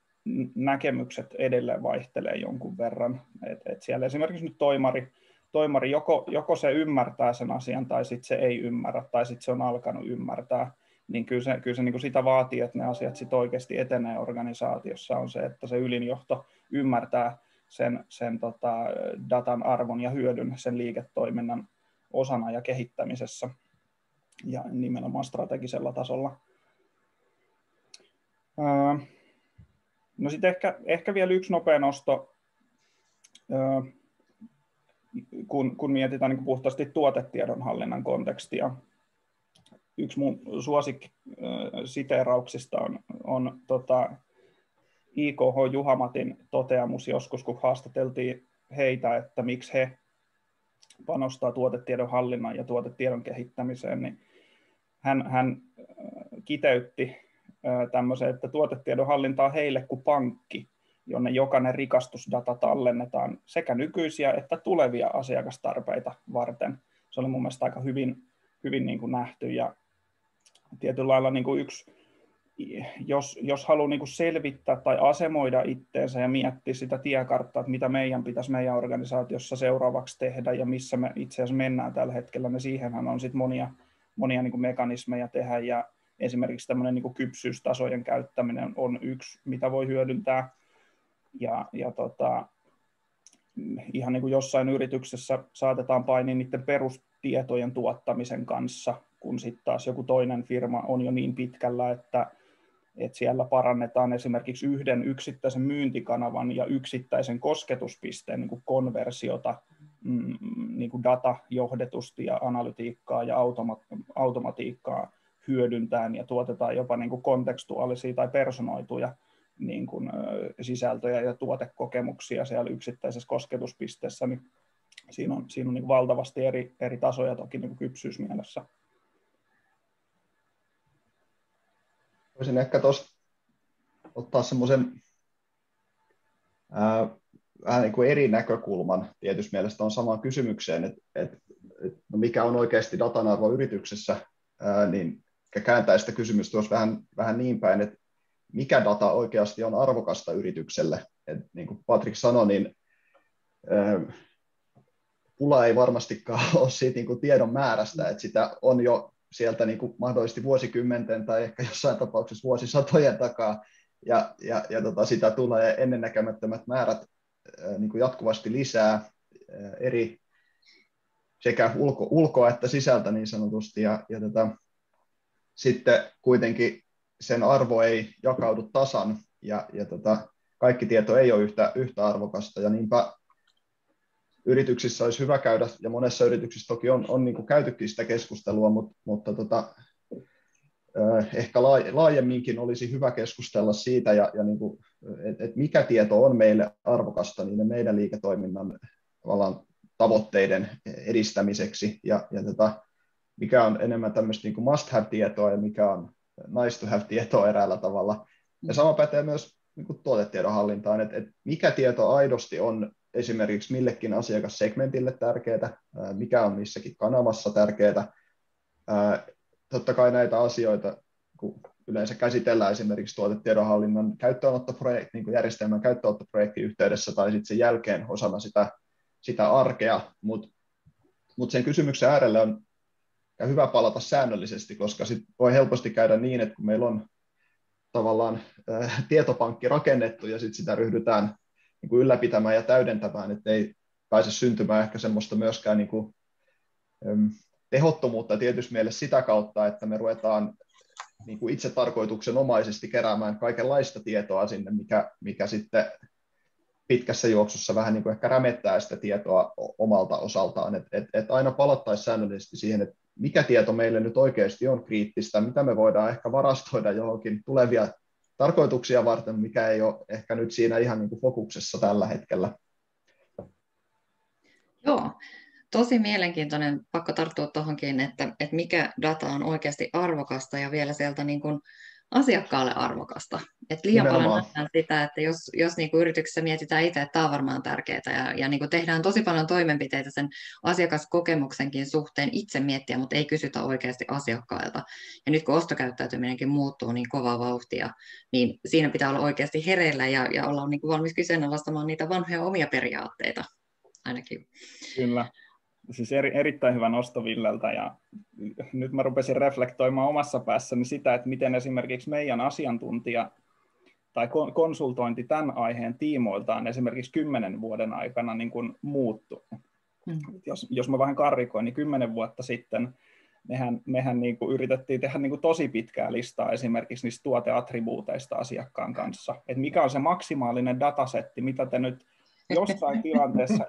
Speaker 2: näkemykset edelleen vaihtelee jonkun verran. Et, et siellä esimerkiksi nyt toimari, toimari joko, joko se ymmärtää sen asian tai sitten se ei ymmärrä tai sitten se on alkanut ymmärtää, niin kyllä se, kyllä se niin kuin sitä vaatii, että ne asiat sitten oikeasti etenee organisaatiossa on se, että se ylinjohto ymmärtää sen, sen tota, datan arvon ja hyödyn sen liiketoiminnan osana ja kehittämisessä ja nimenomaan strategisella tasolla. No sitten ehkä, ehkä vielä yksi nopea nosto, kun, kun mietitään niin puhtaasti tuotetiedonhallinnan kontekstia. Yksi mun suosikkisiteerauksista on, on tota, IKH Juhamatin toteamus joskus, kun haastateltiin heitä, että miksi he panostaa tuotetiedon hallinnan ja tuotetiedon kehittämiseen, niin hän, hän kiteytti tämmöisen, että tuotetiedon hallinta on heille kuin pankki, jonne jokainen rikastusdata tallennetaan sekä nykyisiä että tulevia asiakastarpeita varten. Se oli mun mielestä aika hyvin, hyvin niin kuin nähty ja tietyllä lailla niin kuin yksi, jos, jos haluaa niin selvittää tai asemoida itteensä ja miettiä sitä tiekarttaa, että mitä meidän pitäisi meidän organisaatiossa seuraavaksi tehdä ja missä me itse asiassa mennään tällä hetkellä, niin siihenhän on sit monia, monia niin mekanismeja tehdä ja esimerkiksi tämmöinen niin kypsyystasojen käyttäminen on yksi, mitä voi hyödyntää. Ja, ja tota, ihan niin kuin jossain yrityksessä saatetaan painia niiden perustietojen tuottamisen kanssa, kun sitten taas joku toinen firma on jo niin pitkällä, että, että siellä parannetaan esimerkiksi yhden yksittäisen myyntikanavan ja yksittäisen kosketuspisteen niin kuin konversiota, mm, niin kuin datajohdetusti ja analytiikkaa ja automa- automatiikkaa hyödyntäen ja tuotetaan jopa niin kuin kontekstuaalisia tai personoituja niin kuin, sisältöjä ja tuotekokemuksia siellä yksittäisessä kosketuspisteessä, niin siinä on, siinä on niin valtavasti eri, eri tasoja toki niin kypsyysmielessä.
Speaker 3: Voisin ehkä tuossa ottaa semmoisen vähän niin kuin eri näkökulman tietysti mielestä on samaan kysymykseen, että, että, että no mikä on oikeasti datan arvo yrityksessä, ää, niin kääntää sitä kysymystä tuossa vähän, vähän niin päin, että mikä data oikeasti on arvokasta yritykselle. Et niin kuin Patrick sanoi, niin ää, pula ei varmastikaan ole siitä niin kuin tiedon määrästä, että sitä on jo sieltä niin kuin mahdollisesti vuosikymmenten tai ehkä jossain tapauksessa vuosisatojen takaa, ja, ja, ja tota, sitä tulee ennennäkemättömät määrät ää, niin kuin jatkuvasti lisää ää, eri sekä ulko, ulkoa että sisältä niin sanotusti, ja, ja tota, sitten kuitenkin sen arvo ei jakaudu tasan, ja, ja tota, kaikki tieto ei ole yhtä, yhtä arvokasta, ja niinpä yrityksissä olisi hyvä käydä, ja monessa yrityksissä toki on, on niin kuin käytykin sitä keskustelua, mutta, mutta tota, ehkä laajemminkin olisi hyvä keskustella siitä, ja, ja niin kuin, että et mikä tieto on meille arvokasta niiden meidän liiketoiminnan tavallaan tavoitteiden edistämiseksi, ja, ja tota, mikä on enemmän tämmöistä niin must-have-tietoa ja mikä on nice-to-have-tietoa eräällä tavalla. Ja sama pätee myös niin kuin tuotetiedon hallintaan, että, että mikä tieto aidosti on esimerkiksi millekin asiakassegmentille tärkeää, mikä on missäkin kanavassa tärkeää. Totta kai näitä asioita, kun yleensä käsitellään esimerkiksi tuotetiedonhallinnan käyttöönottoprojekti, niin järjestelmän käyttöönottoprojektin yhteydessä tai sitten sen jälkeen osana sitä, sitä arkea, mutta mut sen kysymyksen äärelle on hyvä palata säännöllisesti, koska sit voi helposti käydä niin, että kun meillä on tavallaan äh, tietopankki rakennettu ja sitten sitä ryhdytään niin kuin ylläpitämään ja täydentämään, että ei pääse syntymään ehkä semmoista myöskään niin kuin, tehottomuutta tietysti mielessä sitä kautta, että me ruvetaan niin kuin itse tarkoituksenomaisesti keräämään kaikenlaista tietoa sinne, mikä, mikä sitten pitkässä juoksussa vähän niin kuin ehkä rämettää sitä tietoa omalta osaltaan. Et, et, et aina palattaisiin säännöllisesti siihen, että mikä tieto meille nyt oikeasti on kriittistä, mitä me voidaan ehkä varastoida johonkin tulevia tarkoituksia varten, mikä ei ole ehkä nyt siinä ihan niin kuin fokuksessa tällä hetkellä.
Speaker 4: Joo, tosi mielenkiintoinen, pakko tarttua tuohonkin, että, että mikä data on oikeasti arvokasta ja vielä sieltä niin kuin asiakkaalle arvokasta. Et liian Nimenomaan. paljon nähdään sitä, että jos, jos niin kuin yrityksessä mietitään itse, että tämä on varmaan tärkeää ja, ja niin kuin tehdään tosi paljon toimenpiteitä sen asiakaskokemuksenkin suhteen itse miettiä, mutta ei kysytä oikeasti asiakkailta. Ja nyt kun ostokäyttäytyminenkin muuttuu niin kovaa vauhtia, niin siinä pitää olla oikeasti hereillä ja, ja olla niin kuin valmis kyseenalaistamaan niitä vanhoja omia periaatteita ainakin.
Speaker 2: Kyllä siis eri, erittäin hyvä nosto Villeltä ja nyt mä rupesin reflektoimaan omassa päässäni sitä, että miten esimerkiksi meidän asiantuntija tai konsultointi tämän aiheen tiimoilta on esimerkiksi kymmenen vuoden aikana niin kuin muuttunut. Mm. Jos, jos mä vähän karrikoin, niin kymmenen vuotta sitten mehän, mehän niin kuin yritettiin tehdä niin kuin tosi pitkää listaa esimerkiksi niistä tuoteattribuuteista asiakkaan kanssa. Että mikä on se maksimaalinen datasetti, mitä te nyt jossain tilanteessa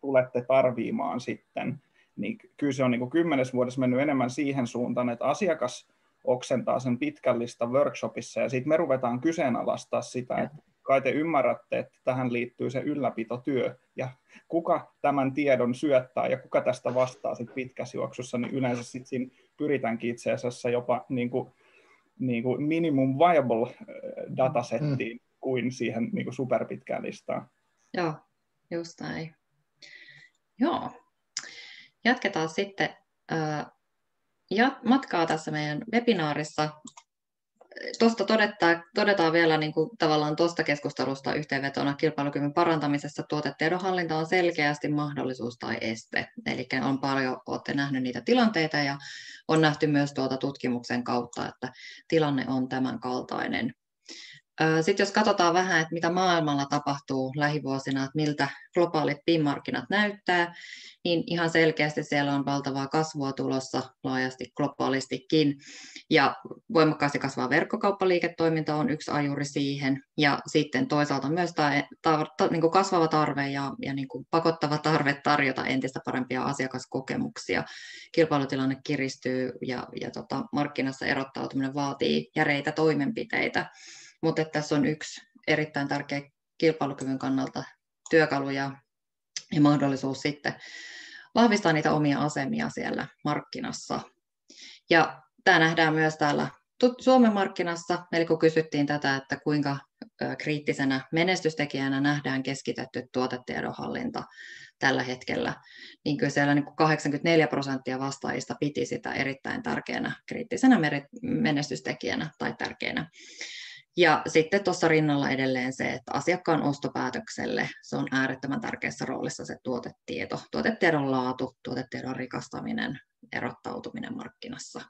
Speaker 2: tulette tarviimaan sitten, niin kyllä se on niin kuin kymmenes vuodessa mennyt enemmän siihen suuntaan, että asiakas oksentaa sen pitkällistä workshopissa ja sitten me ruvetaan kyseenalaistaa sitä, että kai te ymmärrätte, että tähän liittyy se ylläpitotyö ja kuka tämän tiedon syöttää ja kuka tästä vastaa sitten pitkässä juoksussa, niin yleensä sitten siinä pyritäänkin itse asiassa jopa niin kuin, niin kuin minimum viable äh, datasettiin mm. kuin siihen niin kuin superpitkään listaan.
Speaker 4: Joo, just näin. Joo. Jatketaan sitten ja matkaa tässä meidän webinaarissa. Tuosta todetaan, todetaan vielä niin kuin tavallaan tuosta keskustelusta yhteenvetona kilpailukyvyn parantamisessa tuotetiedonhallinta on selkeästi mahdollisuus tai este. Eli on paljon, olette nähneet niitä tilanteita ja on nähty myös tuota tutkimuksen kautta, että tilanne on tämän kaltainen. Sitten jos katsotaan vähän, että mitä maailmalla tapahtuu lähivuosina, että miltä globaalit PIM-markkinat näyttää, niin ihan selkeästi siellä on valtavaa kasvua tulossa laajasti globaalistikin. Ja voimakkaasti kasvaa verkkokauppaliiketoiminta on yksi ajuri siihen. Ja sitten toisaalta myös tämä tar- ta, niin kasvava tarve ja, ja niin kuin pakottava tarve tarjota entistä parempia asiakaskokemuksia. Kilpailutilanne kiristyy ja, ja tota, markkinassa erottautuminen vaatii järeitä toimenpiteitä mutta tässä on yksi erittäin tärkeä kilpailukyvyn kannalta työkalu ja, ja mahdollisuus sitten vahvistaa niitä omia asemia siellä markkinassa. Ja tämä nähdään myös täällä Suomen markkinassa, eli kun kysyttiin tätä, että kuinka kriittisenä menestystekijänä nähdään keskitetty tuotetiedonhallinta tällä hetkellä, niin kyllä siellä niin 84 prosenttia vastaajista piti sitä erittäin tärkeänä kriittisenä menestystekijänä tai tärkeänä. Ja sitten tuossa rinnalla edelleen se, että asiakkaan ostopäätökselle se on äärettömän tärkeässä roolissa se tuotetieto, tuotetiedon laatu, tuotetiedon rikastaminen, erottautuminen markkinassa.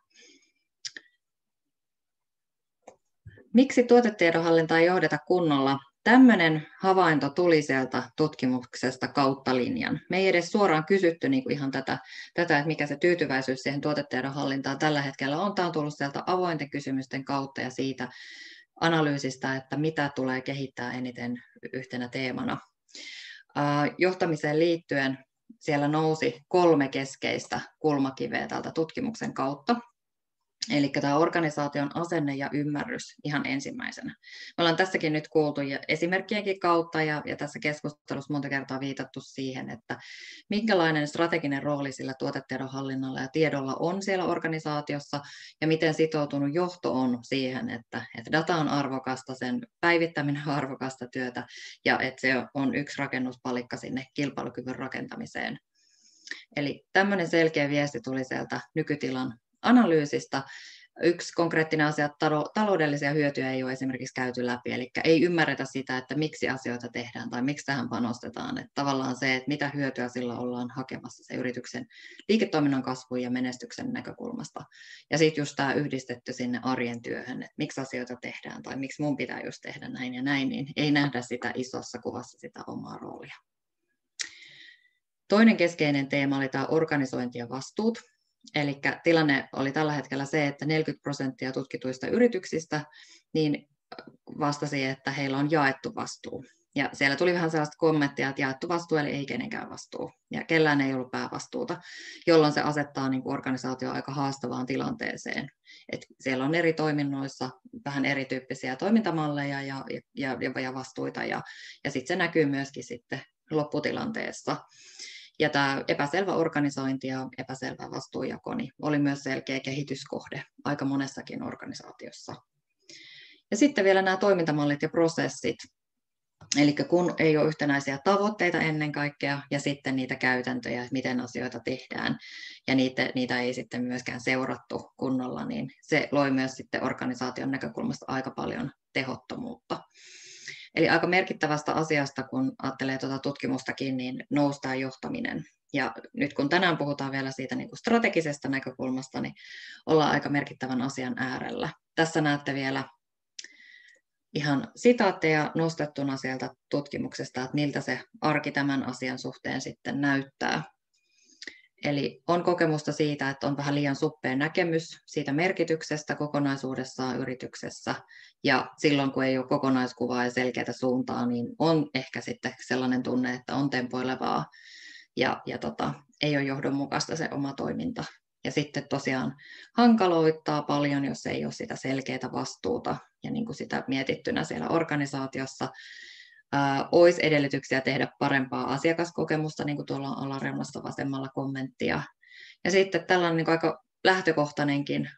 Speaker 4: Miksi tuotetiedonhallintaa ei johdeta kunnolla? Tämmöinen havainto tuli sieltä tutkimuksesta kautta linjan. Me ei edes suoraan kysytty niin kuin ihan tätä, tätä, että mikä se tyytyväisyys siihen tuotetiedonhallintaan tällä hetkellä on. Tämä on tullut sieltä avointen kysymysten kautta ja siitä, analyysistä, että mitä tulee kehittää eniten yhtenä teemana. Johtamiseen liittyen siellä nousi kolme keskeistä kulmakiveä tältä tutkimuksen kautta. Eli tämä organisaation asenne ja ymmärrys ihan ensimmäisenä. Me ollaan tässäkin nyt kuultu esimerkkienkin kautta ja, ja tässä keskustelussa monta kertaa viitattu siihen, että minkälainen strateginen rooli sillä tuotetiedon hallinnalla ja tiedolla on siellä organisaatiossa ja miten sitoutunut johto on siihen, että, että data on arvokasta, sen päivittäminen on arvokasta työtä ja että se on yksi rakennuspalikka sinne kilpailukyvyn rakentamiseen. Eli tämmöinen selkeä viesti tuli sieltä nykytilan analyysistä. Yksi konkreettinen asia, että taloudellisia hyötyjä ei ole esimerkiksi käyty läpi, eli ei ymmärretä sitä, että miksi asioita tehdään tai miksi tähän panostetaan. Että tavallaan se, että mitä hyötyä sillä ollaan hakemassa se yrityksen liiketoiminnan kasvun ja menestyksen näkökulmasta. Ja sitten just tämä yhdistetty sinne arjen työhön, että miksi asioita tehdään tai miksi mun pitää just tehdä näin ja näin, niin ei nähdä sitä isossa kuvassa sitä omaa roolia. Toinen keskeinen teema oli tämä organisointi ja vastuut. Eli tilanne oli tällä hetkellä se, että 40 prosenttia tutkituista yrityksistä niin vastasi, että heillä on jaettu vastuu. Ja siellä tuli vähän sellaista kommenttia, että jaettu vastuu eli ei kenenkään vastuu. Ja kellään ei ollut päävastuuta, jolloin se asettaa niin organisaatio aika haastavaan tilanteeseen. Et siellä on eri toiminnoissa vähän erityyppisiä toimintamalleja ja, ja, ja, ja vastuita, ja, ja sitten se näkyy myöskin sitten lopputilanteessa. Ja tämä epäselvä organisointi ja epäselvä vastuujako niin oli myös selkeä kehityskohde aika monessakin organisaatiossa. Ja sitten vielä nämä toimintamallit ja prosessit. Eli kun ei ole yhtenäisiä tavoitteita ennen kaikkea ja sitten niitä käytäntöjä, että miten asioita tehdään ja niitä, niitä ei sitten myöskään seurattu kunnolla, niin se loi myös sitten organisaation näkökulmasta aika paljon tehottomuutta. Eli aika merkittävästä asiasta, kun ajattelee tuota tutkimustakin, niin noustaa johtaminen. Ja nyt kun tänään puhutaan vielä siitä niin kuin strategisesta näkökulmasta, niin ollaan aika merkittävän asian äärellä. Tässä näette vielä ihan sitaatteja nostettuna sieltä tutkimuksesta, että miltä se arki tämän asian suhteen sitten näyttää. Eli on kokemusta siitä, että on vähän liian suppea näkemys siitä merkityksestä kokonaisuudessaan yrityksessä. Ja silloin, kun ei ole kokonaiskuvaa ja selkeää suuntaa, niin on ehkä sitten sellainen tunne, että on tempoilevaa ja, ja tota, ei ole johdonmukaista se oma toiminta. Ja sitten tosiaan hankaloittaa paljon, jos ei ole sitä selkeää vastuuta ja niin kuin sitä mietittynä siellä organisaatiossa olisi edellytyksiä tehdä parempaa asiakaskokemusta, niin kuin tuolla on alareunassa vasemmalla kommenttia. Ja sitten tällainen niin aika lähtökohtainenkin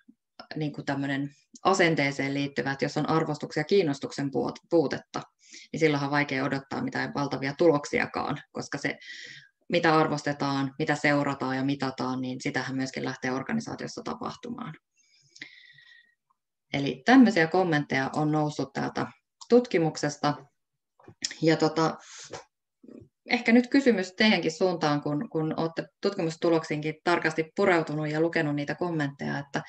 Speaker 4: niin kuin tämmöinen asenteeseen liittyvä, että jos on arvostuksia ja kiinnostuksen puutetta, niin silloin on vaikea odottaa mitään valtavia tuloksiakaan, koska se, mitä arvostetaan, mitä seurataan ja mitataan, niin sitähän myöskin lähtee organisaatiossa tapahtumaan. Eli tämmöisiä kommentteja on noussut täältä tutkimuksesta, ja tota, ehkä nyt kysymys teidänkin suuntaan, kun, kun olette tutkimustuloksiinkin tarkasti pureutunut ja lukenut niitä kommentteja, että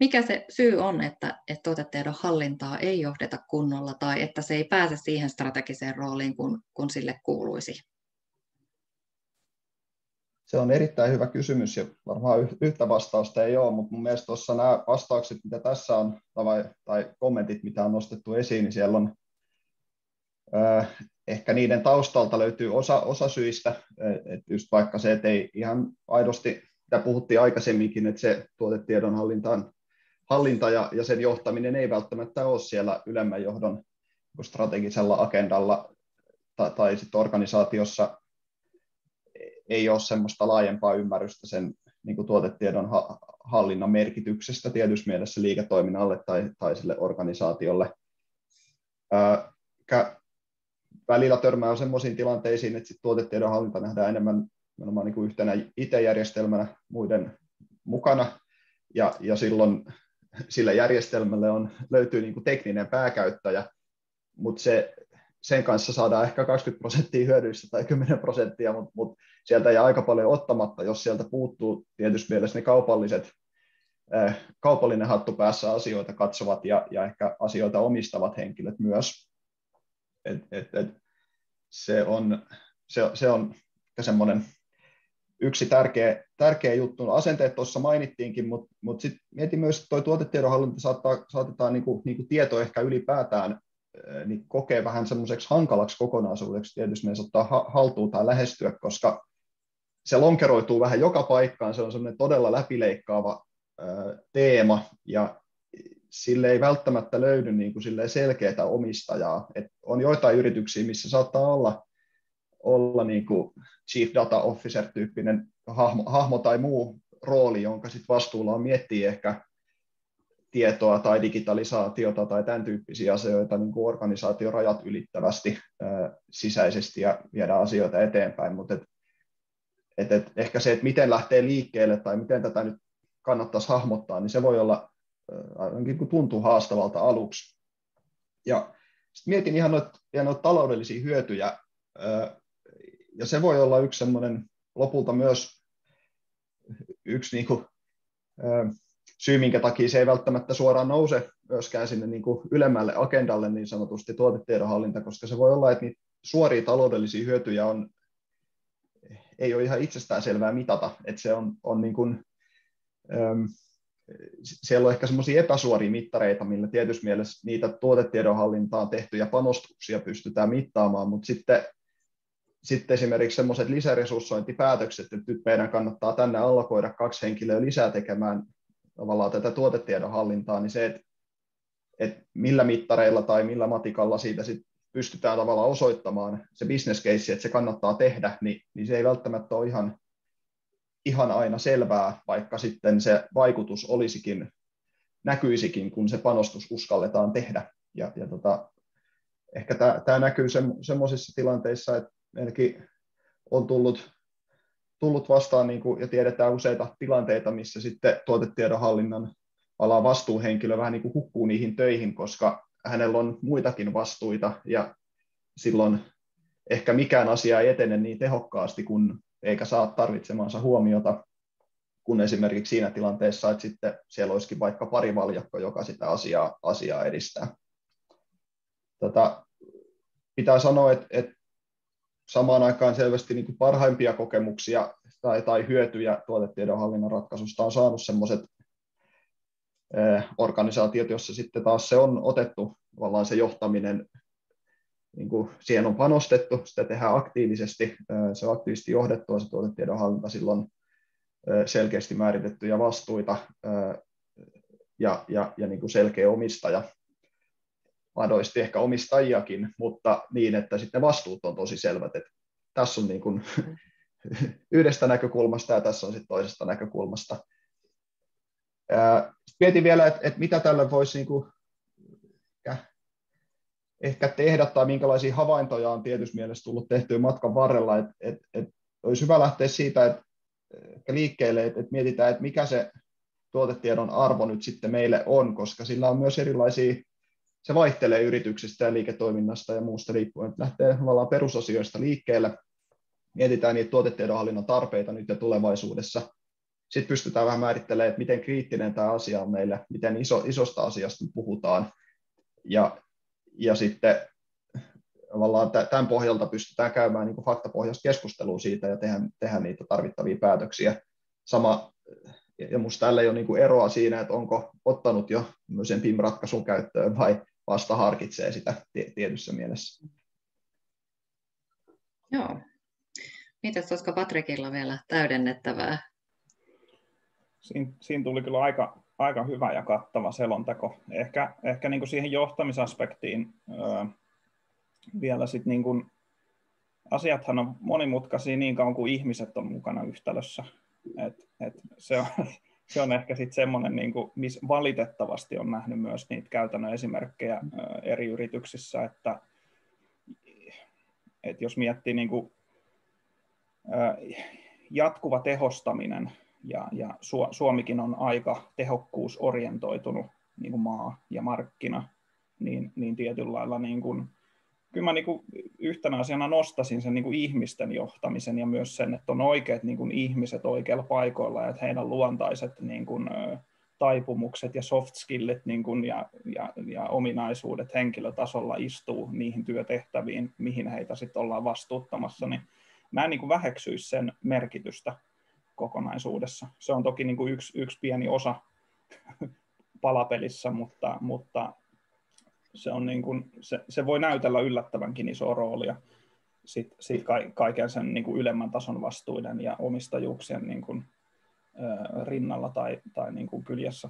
Speaker 4: mikä se syy on, että, että tuotetiedon hallintaa ei johdeta kunnolla tai että se ei pääse siihen strategiseen rooliin, kun, kun sille kuuluisi?
Speaker 3: Se on erittäin hyvä kysymys ja varmaan yhtä vastausta ei ole, mutta mun mielestä tuossa nämä vastaukset, mitä tässä on, tai, tai kommentit, mitä on nostettu esiin, niin siellä on ehkä niiden taustalta löytyy osa, osa syistä, että just vaikka se, että ei ihan aidosti, mitä puhuttiin aikaisemminkin, että se tuotetiedon hallintaan, hallinta ja, ja sen johtaminen ei välttämättä ole siellä ylemmän johdon niin strategisella agendalla tai, tai sitten organisaatiossa ei ole semmoista laajempaa ymmärrystä sen niin kuin tuotetiedon hallinnan merkityksestä tietyssä mielessä liiketoiminnalle tai, tai sille organisaatiolle. Ää, välillä törmää semmoisiin tilanteisiin, että sit tuotetiedon hallinta nähdään enemmän niin kuin yhtenä IT-järjestelmänä muiden mukana, ja, ja silloin sillä järjestelmälle on, löytyy niin kuin tekninen pääkäyttäjä, mutta se sen kanssa saadaan ehkä 20 prosenttia hyödyistä tai 10 prosenttia, mutta, mutta sieltä jää aika paljon ottamatta, jos sieltä puuttuu tietysti mielessä ne kaupalliset, äh, kaupallinen hattu päässä asioita katsovat ja, ja ehkä asioita omistavat henkilöt myös. Et, et, et, se on, se, se on semmoinen yksi tärkeä, tärkeä juttu. Asenteet tuossa mainittiinkin, mutta mut sitten mietin myös, että tuo tuotetiedonhallinta saattaa, saatetaan niinku, niinku tieto ehkä ylipäätään niin kokee vähän semmoiseksi hankalaksi kokonaisuudeksi tietysti mielessä ottaa haltuun tai lähestyä, koska se lonkeroituu vähän joka paikkaan, se on semmoinen todella läpileikkaava teema, ja sille ei välttämättä löydy niin kuin selkeää omistajaa. Et on joitain yrityksiä, missä saattaa olla, olla niin kuin chief data officer-tyyppinen hahmo, hahmo tai muu rooli, jonka sit vastuulla on miettiä ehkä tietoa tai digitalisaatiota tai tämän tyyppisiä asioita niin kuin organisaatiorajat ylittävästi ää, sisäisesti ja viedä asioita eteenpäin, mutta et, et, et ehkä se, että miten lähtee liikkeelle tai miten tätä nyt kannattaisi hahmottaa, niin se voi olla ainakin kun tuntuu haastavalta aluksi. Ja sitten mietin ihan noita, ihan noita taloudellisia hyötyjä, ja se voi olla yksi semmoinen lopulta myös yksi niin kuin, syy, minkä takia se ei välttämättä suoraan nouse myöskään sinne niin kuin ylemmälle agendalle niin sanotusti tuotetiedonhallinta, koska se voi olla, että niitä suoria taloudellisia hyötyjä on, ei ole ihan itsestään selvää mitata, että se on, on niin kuin, siellä on ehkä semmoisia epäsuoria mittareita, millä tietyssä mielessä niitä tuotetiedonhallintaan tehtyjä panostuksia pystytään mittaamaan, mutta sitten, sitten esimerkiksi semmoiset lisäresurssointipäätökset, että nyt meidän kannattaa tänne allokoida kaksi henkilöä lisää tekemään tavallaan tätä tuotetiedon hallintaa, niin se, että, että millä mittareilla tai millä matikalla siitä sit pystytään tavallaan osoittamaan se business case, että se kannattaa tehdä, niin, niin se ei välttämättä ole ihan, ihan aina selvää, vaikka sitten se vaikutus olisikin, näkyisikin, kun se panostus uskalletaan tehdä. Ja, ja tota, ehkä tämä näkyy semmoisissa tilanteissa, että meilläkin on tullut tullut vastaan niin kuin, ja tiedetään useita tilanteita, missä sitten tuotetiedonhallinnan alan vastuuhenkilö vähän niin kuin hukkuu niihin töihin, koska hänellä on muitakin vastuita ja silloin ehkä mikään asia ei etene niin tehokkaasti, kun eikä saa tarvitsemansa huomiota, kun esimerkiksi siinä tilanteessa, että sitten siellä olisikin vaikka pari valjakko, joka sitä asiaa, asiaa edistää. Tota, pitää sanoa, että, että samaan aikaan selvästi niin kuin parhaimpia kokemuksia tai, tai hyötyjä tuotetiedonhallinnan ratkaisusta on saanut sellaiset eh, organisaatiot, joissa sitten taas se on otettu tavallaan se johtaminen, niin kuin siihen on panostettu, sitä tehdään aktiivisesti, se on aktiivisesti johdettua se tuotetiedonhallinta, silloin selkeästi määritettyjä vastuita ja, ja, ja niin kuin selkeä omistaja, mahdollisesti ehkä omistajiakin, mutta niin, että sitten vastuut on tosi selvät, että tässä on niin kuin yhdestä näkökulmasta ja tässä on sitten toisesta näkökulmasta. Mietin vielä, että, että mitä tällä voisi niin kuin ehkä tehdä tai minkälaisia havaintoja on tietysti mielessä tullut tehtyä matkan varrella, että, että, että olisi hyvä lähteä siitä, että liikkeelle, että, että mietitään, että mikä se tuotetiedon arvo nyt sitten meille on, koska sillä on myös erilaisia se vaihtelee yrityksestä ja liiketoiminnasta ja muusta riippuen. Lähtee tavallaan perusasioista liikkeelle, mietitään niitä tuotetiedonhallinnan tarpeita nyt ja tulevaisuudessa, sitten pystytään vähän määrittelemään, että miten kriittinen tämä asia on meille, miten iso, isosta asiasta puhutaan, ja, ja sitten tavallaan tämän pohjalta pystytään käymään niin faktapohjaista keskustelua siitä ja tehdä, tehdä niitä tarvittavia päätöksiä. Sama, ja minusta tällä ei ole niin eroa siinä, että onko ottanut jo sen PIM-ratkaisun käyttöön vai vasta harkitsee sitä tietyssä mielessä.
Speaker 4: Joo. Mitäs olisiko Patrikilla vielä täydennettävää?
Speaker 2: Siin, siinä tuli kyllä aika, aika hyvä ja kattava selonteko. Ehkä, ehkä niin kuin siihen johtamisaspektiin öö, vielä sit niin kuin, asiathan on monimutkaisia niin kauan kuin ihmiset on mukana yhtälössä. Et, et se, on, se on ehkä sitten semmoinen, niin kuin, missä valitettavasti on nähnyt myös niitä käytännön esimerkkejä eri yrityksissä, että, että jos miettii niin kuin, jatkuva tehostaminen, ja, ja Suomikin on aika tehokkuusorientoitunut niin kuin maa ja markkina, niin, niin tietyllä lailla niin kuin, kyllä mä niin kuin yhtenä asiana nostasin sen niin kuin ihmisten johtamisen ja myös sen, että on oikeat niin kuin ihmiset oikeilla paikoilla ja että heidän luontaiset niin kuin, taipumukset ja soft skillit niin kuin, ja, ja, ja ominaisuudet henkilötasolla istuu niihin työtehtäviin, mihin heitä sitten ollaan vastuuttamassa, niin mä en niin kuin väheksyisi sen merkitystä kokonaisuudessa. Se on toki niin kuin yksi, yksi pieni osa palapelissä, mutta, mutta se, on niin kuin, se, se voi näytellä yllättävänkin isoa roolia sit, sit kaiken sen niin kuin ylemmän tason vastuiden ja omistajuuksien niin kuin, äh, rinnalla tai, tai niin kuin kyljessä.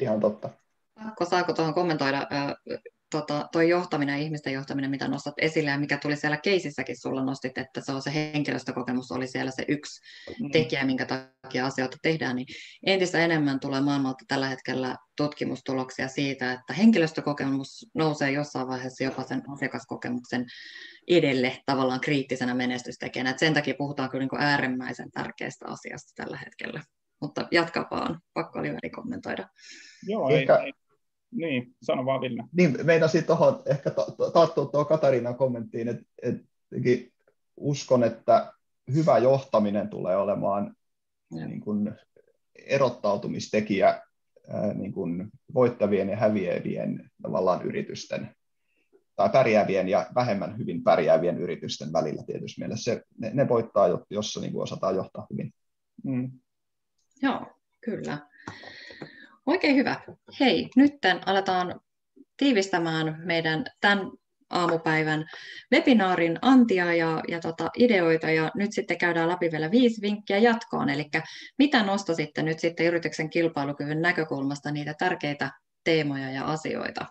Speaker 3: Ihan totta.
Speaker 4: Saako tuohon kommentoida? Tota, toi johtaminen ja ihmisten johtaminen, mitä nostat esille ja mikä tuli siellä keisissäkin sulla nostit, että se on se henkilöstökokemus oli siellä se yksi mm. tekijä, minkä takia asioita tehdään, niin entistä enemmän tulee maailmalta tällä hetkellä tutkimustuloksia siitä, että henkilöstökokemus nousee jossain vaiheessa jopa sen asiakaskokemuksen edelle tavallaan kriittisenä menestystekijänä. Et sen takia puhutaan kyllä niin äärimmäisen tärkeästä asiasta tällä hetkellä. Mutta jatka vaan, pakko oli väli kommentoida.
Speaker 2: Joo, ei, Ehkä... ei, niin, sano vaan Ville.
Speaker 3: Niin, meinasin tuohon ehkä tarttua tuohon Katarinan kommenttiin, että, että uskon, että hyvä johtaminen tulee olemaan niin kuin erottautumistekijä niin kuin voittavien ja häviävien tavallaan yritysten tai pärjäävien ja vähemmän hyvin pärjäävien yritysten välillä tietysti mielessä. Se, ne, ne voittaa, jos niin kuin osataan johtaa hyvin. Mm.
Speaker 4: Joo, kyllä. Oikein hyvä. Hei, nyt aletaan tiivistämään meidän tämän aamupäivän webinaarin antia ja, ja tota ideoita ja nyt sitten käydään läpi vielä viisi vinkkiä jatkoon. Eli mitä nostasitte nyt sitten yrityksen kilpailukyvyn näkökulmasta niitä tärkeitä teemoja ja asioita?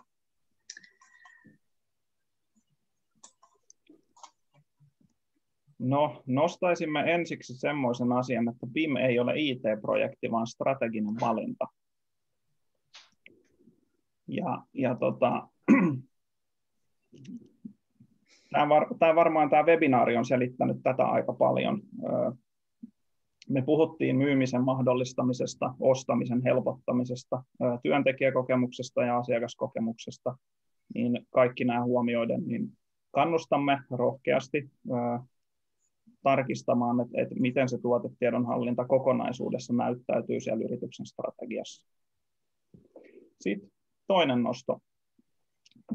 Speaker 2: No, nostaisimme ensiksi semmoisen asian, että BIM ei ole IT-projekti, vaan strateginen valinta. Ja, ja tota, tämä, var, tämä varmaan tämä webinaari on selittänyt tätä aika paljon. Me puhuttiin myymisen mahdollistamisesta, ostamisen helpottamisesta, työntekijäkokemuksesta ja asiakaskokemuksesta, niin kaikki nämä huomioiden, niin kannustamme rohkeasti tarkistamaan, että, että miten se tuotetiedonhallinta kokonaisuudessa näyttäytyy siellä yrityksen strategiassa. Sitten Toinen nosto.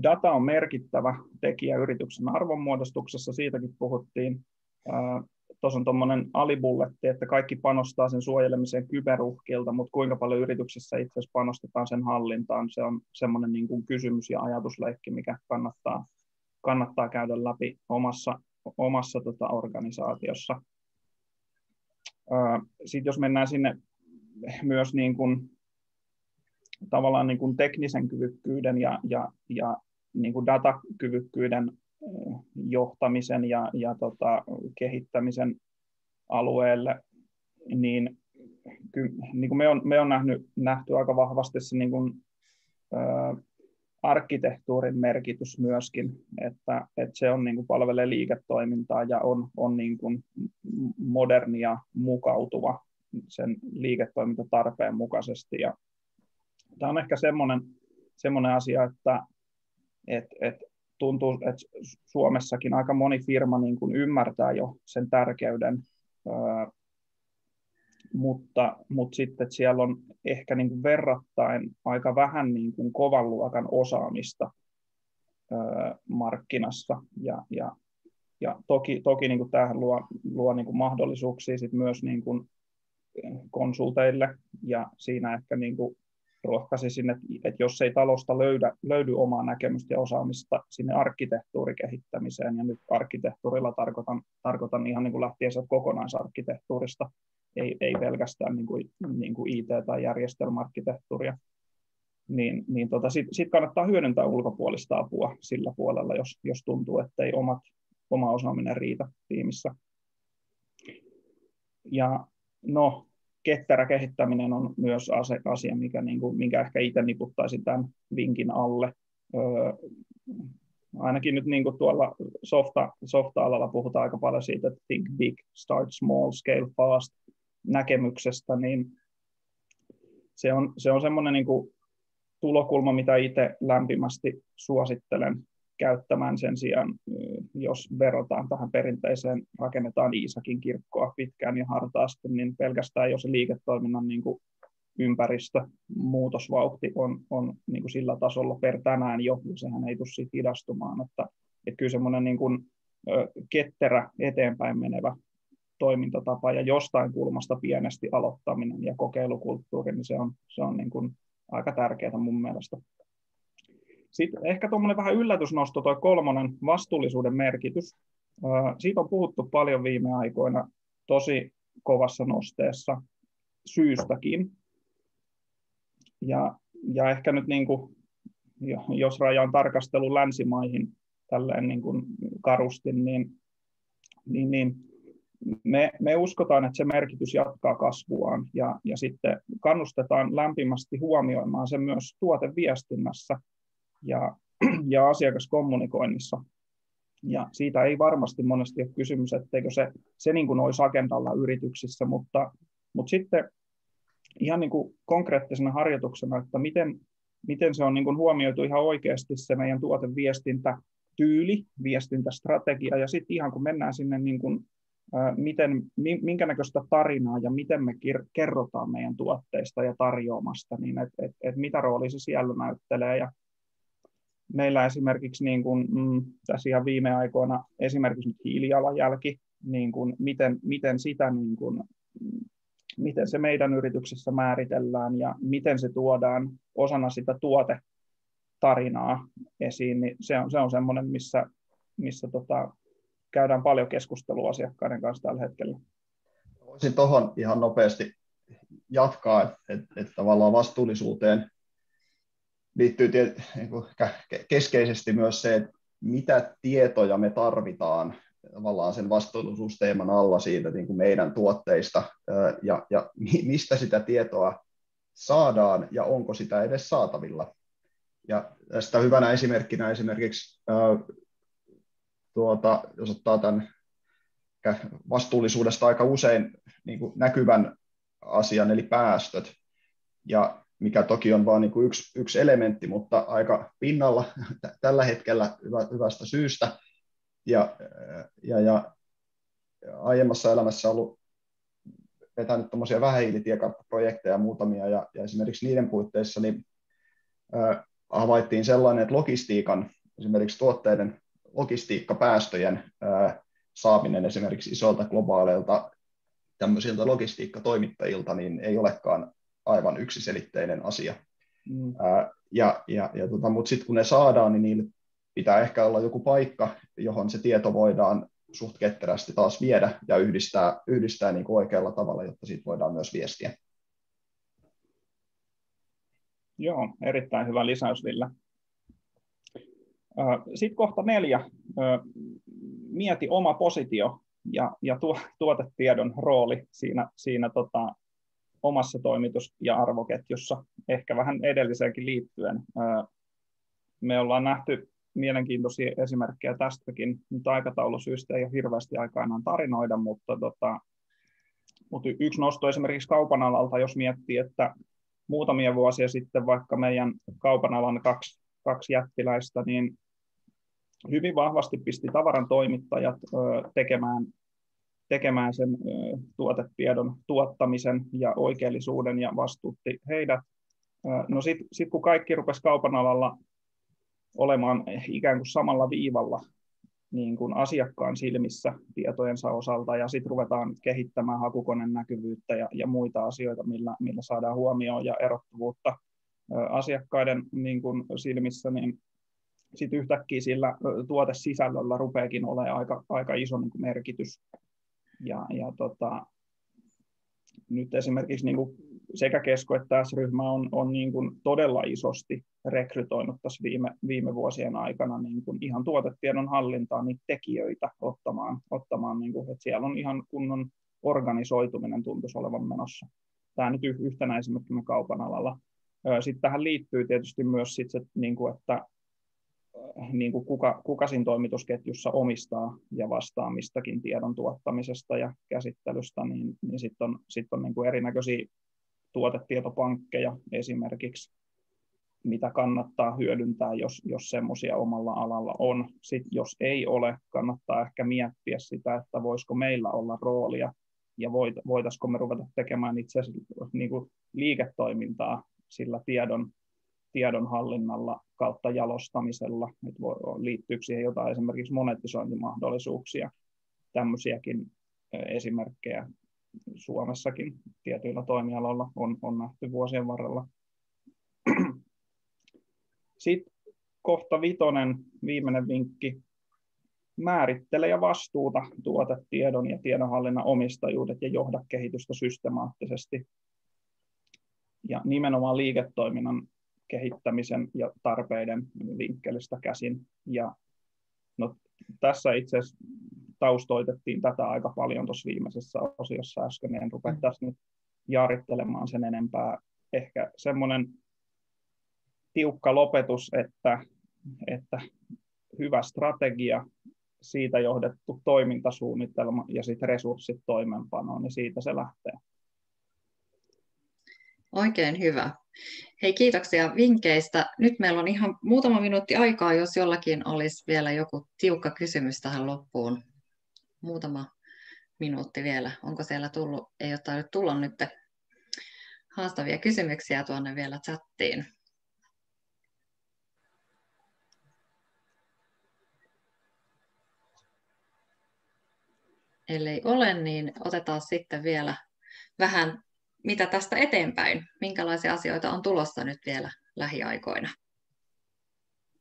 Speaker 2: Data on merkittävä tekijä yrityksen arvonmuodostuksessa, siitäkin puhuttiin. Tuossa on tuommoinen alibulletti, että kaikki panostaa sen suojelemiseen kyberuhkilta, mutta kuinka paljon yrityksessä itse asiassa panostetaan sen hallintaan, se on semmoinen niin kuin kysymys ja ajatusleikki, mikä kannattaa, kannattaa käydä läpi omassa, omassa tota organisaatiossa. Sitten jos mennään sinne myös niin kuin tavallaan niin kuin teknisen kyvykkyyden ja, ja, ja niin kuin datakyvykkyyden johtamisen ja, ja tota, kehittämisen alueelle, niin, ky, niin kuin me on, me on nähnyt, nähty aika vahvasti se niin kuin, ä, arkkitehtuurin merkitys myöskin, että, että se on niin kuin palvelee liiketoimintaa ja on, on niin kuin moderni ja mukautuva sen liiketoimintatarpeen mukaisesti ja tämä on ehkä semmoinen, semmoinen asia, että et, et tuntuu, että Suomessakin aika moni firma niin kuin ymmärtää jo sen tärkeyden mutta, mutta sitten siellä on ehkä niin kuin verrattain aika vähän niin kuin kovan luokan osaamista ö, markkinassa. Ja, ja, ja toki, toki niin kuin tämähän luo, luo niin kuin mahdollisuuksia sit myös niin kuin konsulteille ja siinä ehkä niin kuin rohkaisisin, että, että jos ei talosta löydä, löydy omaa näkemystä ja osaamista sinne arkkitehtuurikehittämiseen, ja nyt arkkitehtuurilla tarkoitan, tarkoitan ihan niin kuin lähtien kokonaisarkkitehtuurista, ei, ei pelkästään niin kuin, niin kuin IT- tai järjestelmäarkkitehtuuria, niin, niin tota, sitten sit kannattaa hyödyntää ulkopuolista apua sillä puolella, jos, jos tuntuu, että ei omat, oma osaaminen riitä tiimissä. Ja no, ketterä kehittäminen on myös asia, mikä, niin kuin, minkä ehkä itse niputtaisin tämän vinkin alle. Öö, ainakin nyt niin kuin tuolla softa, softa-alalla puhutaan aika paljon siitä, että think big, start small, scale fast näkemyksestä, niin se on, se on semmoinen niin kuin tulokulma, mitä itse lämpimästi suosittelen käyttämään sen sijaan, jos verotaan tähän perinteiseen, rakennetaan Iisakin kirkkoa pitkään ja hartaasti, niin pelkästään jo se liiketoiminnan niin kuin ympäristö, muutosvauhti on, on niin kuin sillä tasolla per tänään jo, ja sehän ei tule siitä hidastumaan, että, että kyllä semmoinen niin kuin, ketterä eteenpäin menevä toimintatapa ja jostain kulmasta pienesti aloittaminen ja kokeilukulttuuri, niin se on, se on niin kuin aika tärkeää mun mielestä. Sitten ehkä tuommoinen vähän yllätysnosto, tuo kolmonen vastuullisuuden merkitys. Siitä on puhuttu paljon viime aikoina tosi kovassa nosteessa syystäkin. Ja, ja ehkä nyt niin kuin, jos rajaan tarkastelu länsimaihin tälleen niin kuin karusti, niin, niin, niin me, me uskotaan, että se merkitys jatkaa kasvuaan ja, ja sitten kannustetaan lämpimästi huomioimaan se myös tuoteviestinnässä ja, ja asiakaskommunikoinnissa. Ja siitä ei varmasti monesti ole kysymys, etteikö se, se niin kuin olisi agendalla yrityksissä, mutta, mutta sitten ihan niin kuin konkreettisena harjoituksena, että miten, miten se on niin kuin huomioitu ihan oikeasti se meidän tuoteviestintä, tyyli, viestintästrategia, ja sitten ihan kun mennään sinne, niin kuin, miten, minkä näköistä tarinaa ja miten me kerrotaan meidän tuotteista ja tarjoamasta, niin että et, et mitä rooli se siellä näyttelee, ja meillä esimerkiksi niin kuin, mm, tässä ihan viime aikoina esimerkiksi nyt hiilijalanjälki, niin kuin, miten, miten sitä niin kuin, mm, miten se meidän yrityksessä määritellään ja miten se tuodaan osana sitä tuotetarinaa esiin, niin se on, se on semmoinen, missä, missä tota, käydään paljon keskustelua asiakkaiden kanssa tällä hetkellä.
Speaker 3: Voisin tuohon ihan nopeasti jatkaa, että, että, että tavallaan vastuullisuuteen liittyy niin kuin keskeisesti myös se, että mitä tietoja me tarvitaan tavallaan sen vastuullisuusteeman alla siitä niin kuin meidän tuotteista ja, ja mistä sitä tietoa saadaan ja onko sitä edes saatavilla. Ja tästä hyvänä esimerkkinä esimerkiksi, tuota, jos ottaa tämän vastuullisuudesta aika usein niin kuin näkyvän asian, eli päästöt. Ja mikä toki on vain niin kuin yksi, yksi elementti, mutta aika pinnalla tällä hetkellä hyvä, hyvästä syystä. Ja, ja, ja aiemmassa elämässä ollut vetänyt tuommoisia vähähiilitiekarttaprojekteja muutamia, ja, ja esimerkiksi niiden puitteissa niin, äh, havaittiin sellainen, että logistiikan, esimerkiksi tuotteiden logistiikkapäästöjen äh, saaminen esimerkiksi isolta globaaleilta tämmöisiltä logistiikkatoimittajilta, niin ei olekaan aivan yksiselitteinen asia. Mm. Ää, ja, ja, ja tota, Mutta sitten kun ne saadaan, niin niille pitää ehkä olla joku paikka, johon se tieto voidaan suht ketterästi taas viedä ja yhdistää, yhdistää niin kuin oikealla tavalla, jotta siitä voidaan myös viestiä.
Speaker 2: Joo, erittäin hyvä lisäys, Ville. Sitten kohta neljä. Mieti oma positio ja, ja tuotetiedon rooli siinä, siinä tota, omassa toimitus- ja arvoketjussa, ehkä vähän edelliseenkin liittyen. Me ollaan nähty mielenkiintoisia esimerkkejä tästäkin, mutta aikataulusyistä ei ole hirveästi aikaa tarinoida, mutta, tota, mutta yksi nosto esimerkiksi kaupan alalta, jos miettii, että muutamia vuosia sitten vaikka meidän kaupan alan kaksi, kaksi jättiläistä, niin hyvin vahvasti pisti tavaran toimittajat tekemään tekemään sen tuotetiedon tuottamisen ja oikeellisuuden ja vastuutti heidät. No sitten sit kun kaikki rupesi kaupan alalla olemaan ikään kuin samalla viivalla niin kuin asiakkaan silmissä tietojensa osalta ja sitten ruvetaan kehittämään hakukoneen näkyvyyttä ja, ja muita asioita, millä, millä saadaan huomioon ja erottuvuutta asiakkaiden niin kuin silmissä, niin sitten yhtäkkiä sillä tuotesisällöllä rupeakin olemaan aika, aika iso niin kuin merkitys. Ja, ja tota, nyt esimerkiksi niin kuin sekä Kesko että S-ryhmä on, on niin kuin todella isosti rekrytoinut tässä viime, viime vuosien aikana niin kuin ihan tuotetiedon hallintaan niitä tekijöitä ottamaan, ottamaan niin kuin, että siellä on ihan kunnon organisoituminen tuntuisi olevan menossa. Tämä nyt yhtenä esimerkkinä kaupan alalla. Sitten tähän liittyy tietysti myös sit se, niin kuin, että niin kuin kuka, kuka siinä toimitusketjussa omistaa ja vastaa mistäkin tiedon tuottamisesta ja käsittelystä, niin, niin sitten on, sit on niin kuin erinäköisiä tuotetietopankkeja esimerkiksi, mitä kannattaa hyödyntää, jos, jos semmoisia omalla alalla on. Sitten jos ei ole, kannattaa ehkä miettiä sitä, että voisiko meillä olla roolia ja voit, voitaisiko me ruveta tekemään itse asiassa niin kuin liiketoimintaa sillä tiedon, tiedonhallinnalla kautta jalostamisella, että voi, liittyykö siihen jotain esimerkiksi monetisointimahdollisuuksia, tämmöisiäkin esimerkkejä Suomessakin tietyillä toimialoilla on, on nähty vuosien varrella. Sitten kohta vitonen, viimeinen vinkki, määrittele ja vastuuta tuotetiedon ja tiedonhallinnan omistajuudet ja johda kehitystä systemaattisesti. Ja nimenomaan liiketoiminnan kehittämisen ja tarpeiden vinkkelistä käsin. Ja no, tässä itse asiassa taustoitettiin tätä aika paljon tuossa viimeisessä osiossa äsken, en rupea mm. tässä nyt jaarittelemaan sen enempää. Ehkä semmoinen tiukka lopetus, että, että hyvä strategia, siitä johdettu toimintasuunnitelma ja sitten resurssit toimeenpanoon, niin siitä se lähtee.
Speaker 4: Oikein hyvä. Hei, kiitoksia vinkkeistä. Nyt meillä on ihan muutama minuutti aikaa, jos jollakin olisi vielä joku tiukka kysymys tähän loppuun. Muutama minuutti vielä. Onko siellä tullut, ei ole tainnut tulla nyt haastavia kysymyksiä tuonne vielä chattiin. Ellei ole, niin otetaan sitten vielä vähän mitä tästä eteenpäin? Minkälaisia asioita on tulossa nyt vielä lähiaikoina?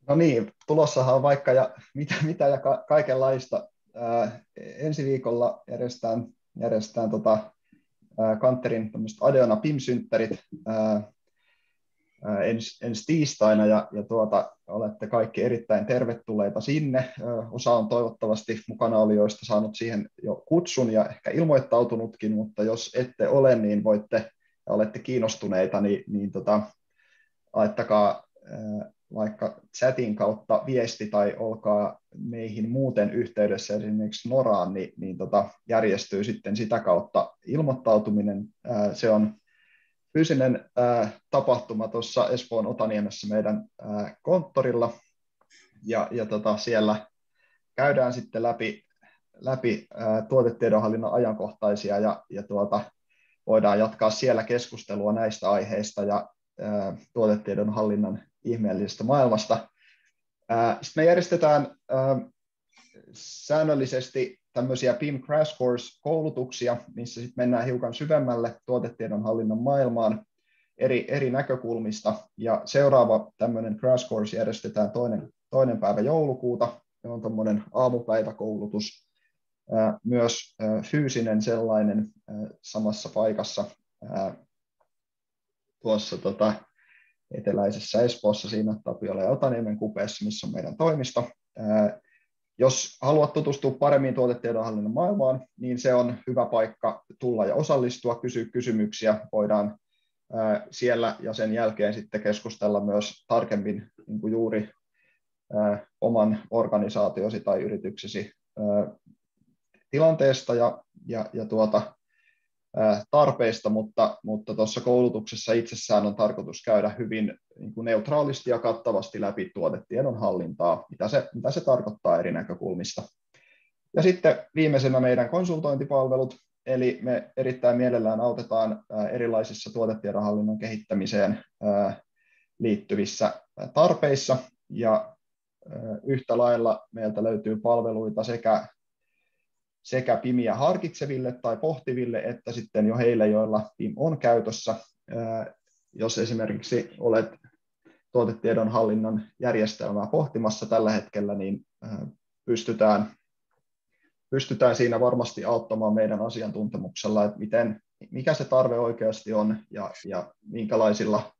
Speaker 3: No niin, tulossahan on vaikka ja mitä, mitä ja ka- kaikenlaista. Ää, ensi viikolla järjestetään, järjestetään tota, ää, Kanterin Adeona ää, ensi, ensi tiistaina ja, ja tuota, olette kaikki erittäin tervetulleita sinne. Osa on toivottavasti mukana olijoista saanut siihen jo kutsun ja ehkä ilmoittautunutkin, mutta jos ette ole, niin voitte ja olette kiinnostuneita, niin, niin tota, laittakaa vaikka chatin kautta viesti tai olkaa meihin muuten yhteydessä esimerkiksi Noraan, niin, niin tota, järjestyy sitten sitä kautta ilmoittautuminen. Se on fyysinen äh, tapahtuma tuossa Espoon Otaniemessä meidän äh, konttorilla, ja, ja tota, siellä käydään sitten läpi, läpi äh, tuotetiedonhallinnan ajankohtaisia, ja, ja tuota, voidaan jatkaa siellä keskustelua näistä aiheista ja äh, tuotetiedonhallinnan ihmeellisestä maailmasta. Äh, sitten me järjestetään äh, säännöllisesti tämmöisiä PIM Crash Course-koulutuksia, missä sitten mennään hiukan syvemmälle tuotetiedon hallinnan maailmaan eri, eri näkökulmista. Ja seuraava tämmöinen Crash Course järjestetään toinen, toinen päivä joulukuuta. Se on tuommoinen aamupäiväkoulutus, myös fyysinen sellainen samassa paikassa tuossa tota, eteläisessä Espoossa siinä Tapiola ja Otaniemen kupeessa, missä on meidän toimisto. Jos haluat tutustua paremmin tuotetiedonhallinnan maailmaan, niin se on hyvä paikka tulla ja osallistua, kysyä kysymyksiä. Voidaan siellä ja sen jälkeen sitten keskustella myös tarkemmin niin kuin juuri oman organisaatiosi tai yrityksesi tilanteesta ja, ja, ja tuota, tarpeista, mutta, mutta tuossa koulutuksessa itsessään on tarkoitus käydä hyvin niin kuin neutraalisti ja kattavasti läpi tuotetiedon hallintaa, mitä se, mitä se tarkoittaa eri näkökulmista. Ja sitten viimeisenä meidän konsultointipalvelut, eli me erittäin mielellään autetaan erilaisissa tuotetiedonhallinnon kehittämiseen liittyvissä tarpeissa, ja yhtä lailla meiltä löytyy palveluita sekä, sekä pimiä harkitseville tai pohtiville, että sitten jo heille, joilla PIM on käytössä. Jos esimerkiksi olet tuotetiedonhallinnon järjestelmää pohtimassa tällä hetkellä, niin pystytään pystytään siinä varmasti auttamaan meidän asiantuntemuksella, että miten, mikä se tarve oikeasti on ja, ja minkälaisilla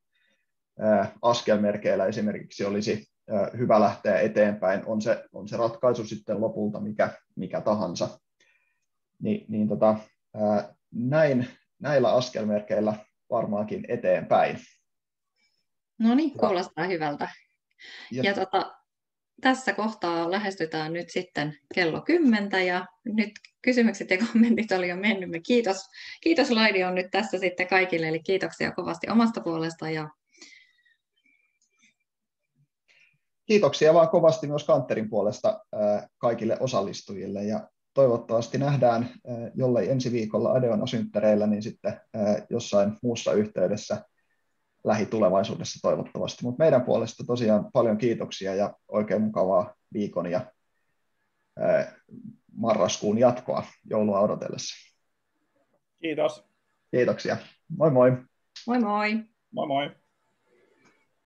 Speaker 3: askelmerkeillä esimerkiksi olisi hyvä lähteä eteenpäin, on se, on se ratkaisu sitten lopulta mikä, mikä tahansa. Ni, niin tota, ää, näin, näillä askelmerkeillä varmaankin eteenpäin.
Speaker 4: No niin, kuulostaa hyvältä. Ja, ja tota, tässä kohtaa lähestytään nyt sitten kello kymmentä ja nyt kysymykset ja kommentit oli jo mennyt. Kiitos, kiitos Laidi on nyt tässä sitten kaikille, eli kiitoksia kovasti omasta puolesta. Ja...
Speaker 3: Kiitoksia vaan kovasti myös Kanterin puolesta kaikille osallistujille ja toivottavasti nähdään, jollei ensi viikolla Adeona synttereillä, niin sitten jossain muussa yhteydessä lähitulevaisuudessa toivottavasti. Mutta meidän puolesta tosiaan paljon kiitoksia ja oikein mukavaa viikon ja marraskuun jatkoa joulua odotellessa.
Speaker 2: Kiitos.
Speaker 3: Kiitoksia. Moi moi.
Speaker 4: Moi moi.
Speaker 2: Moi moi.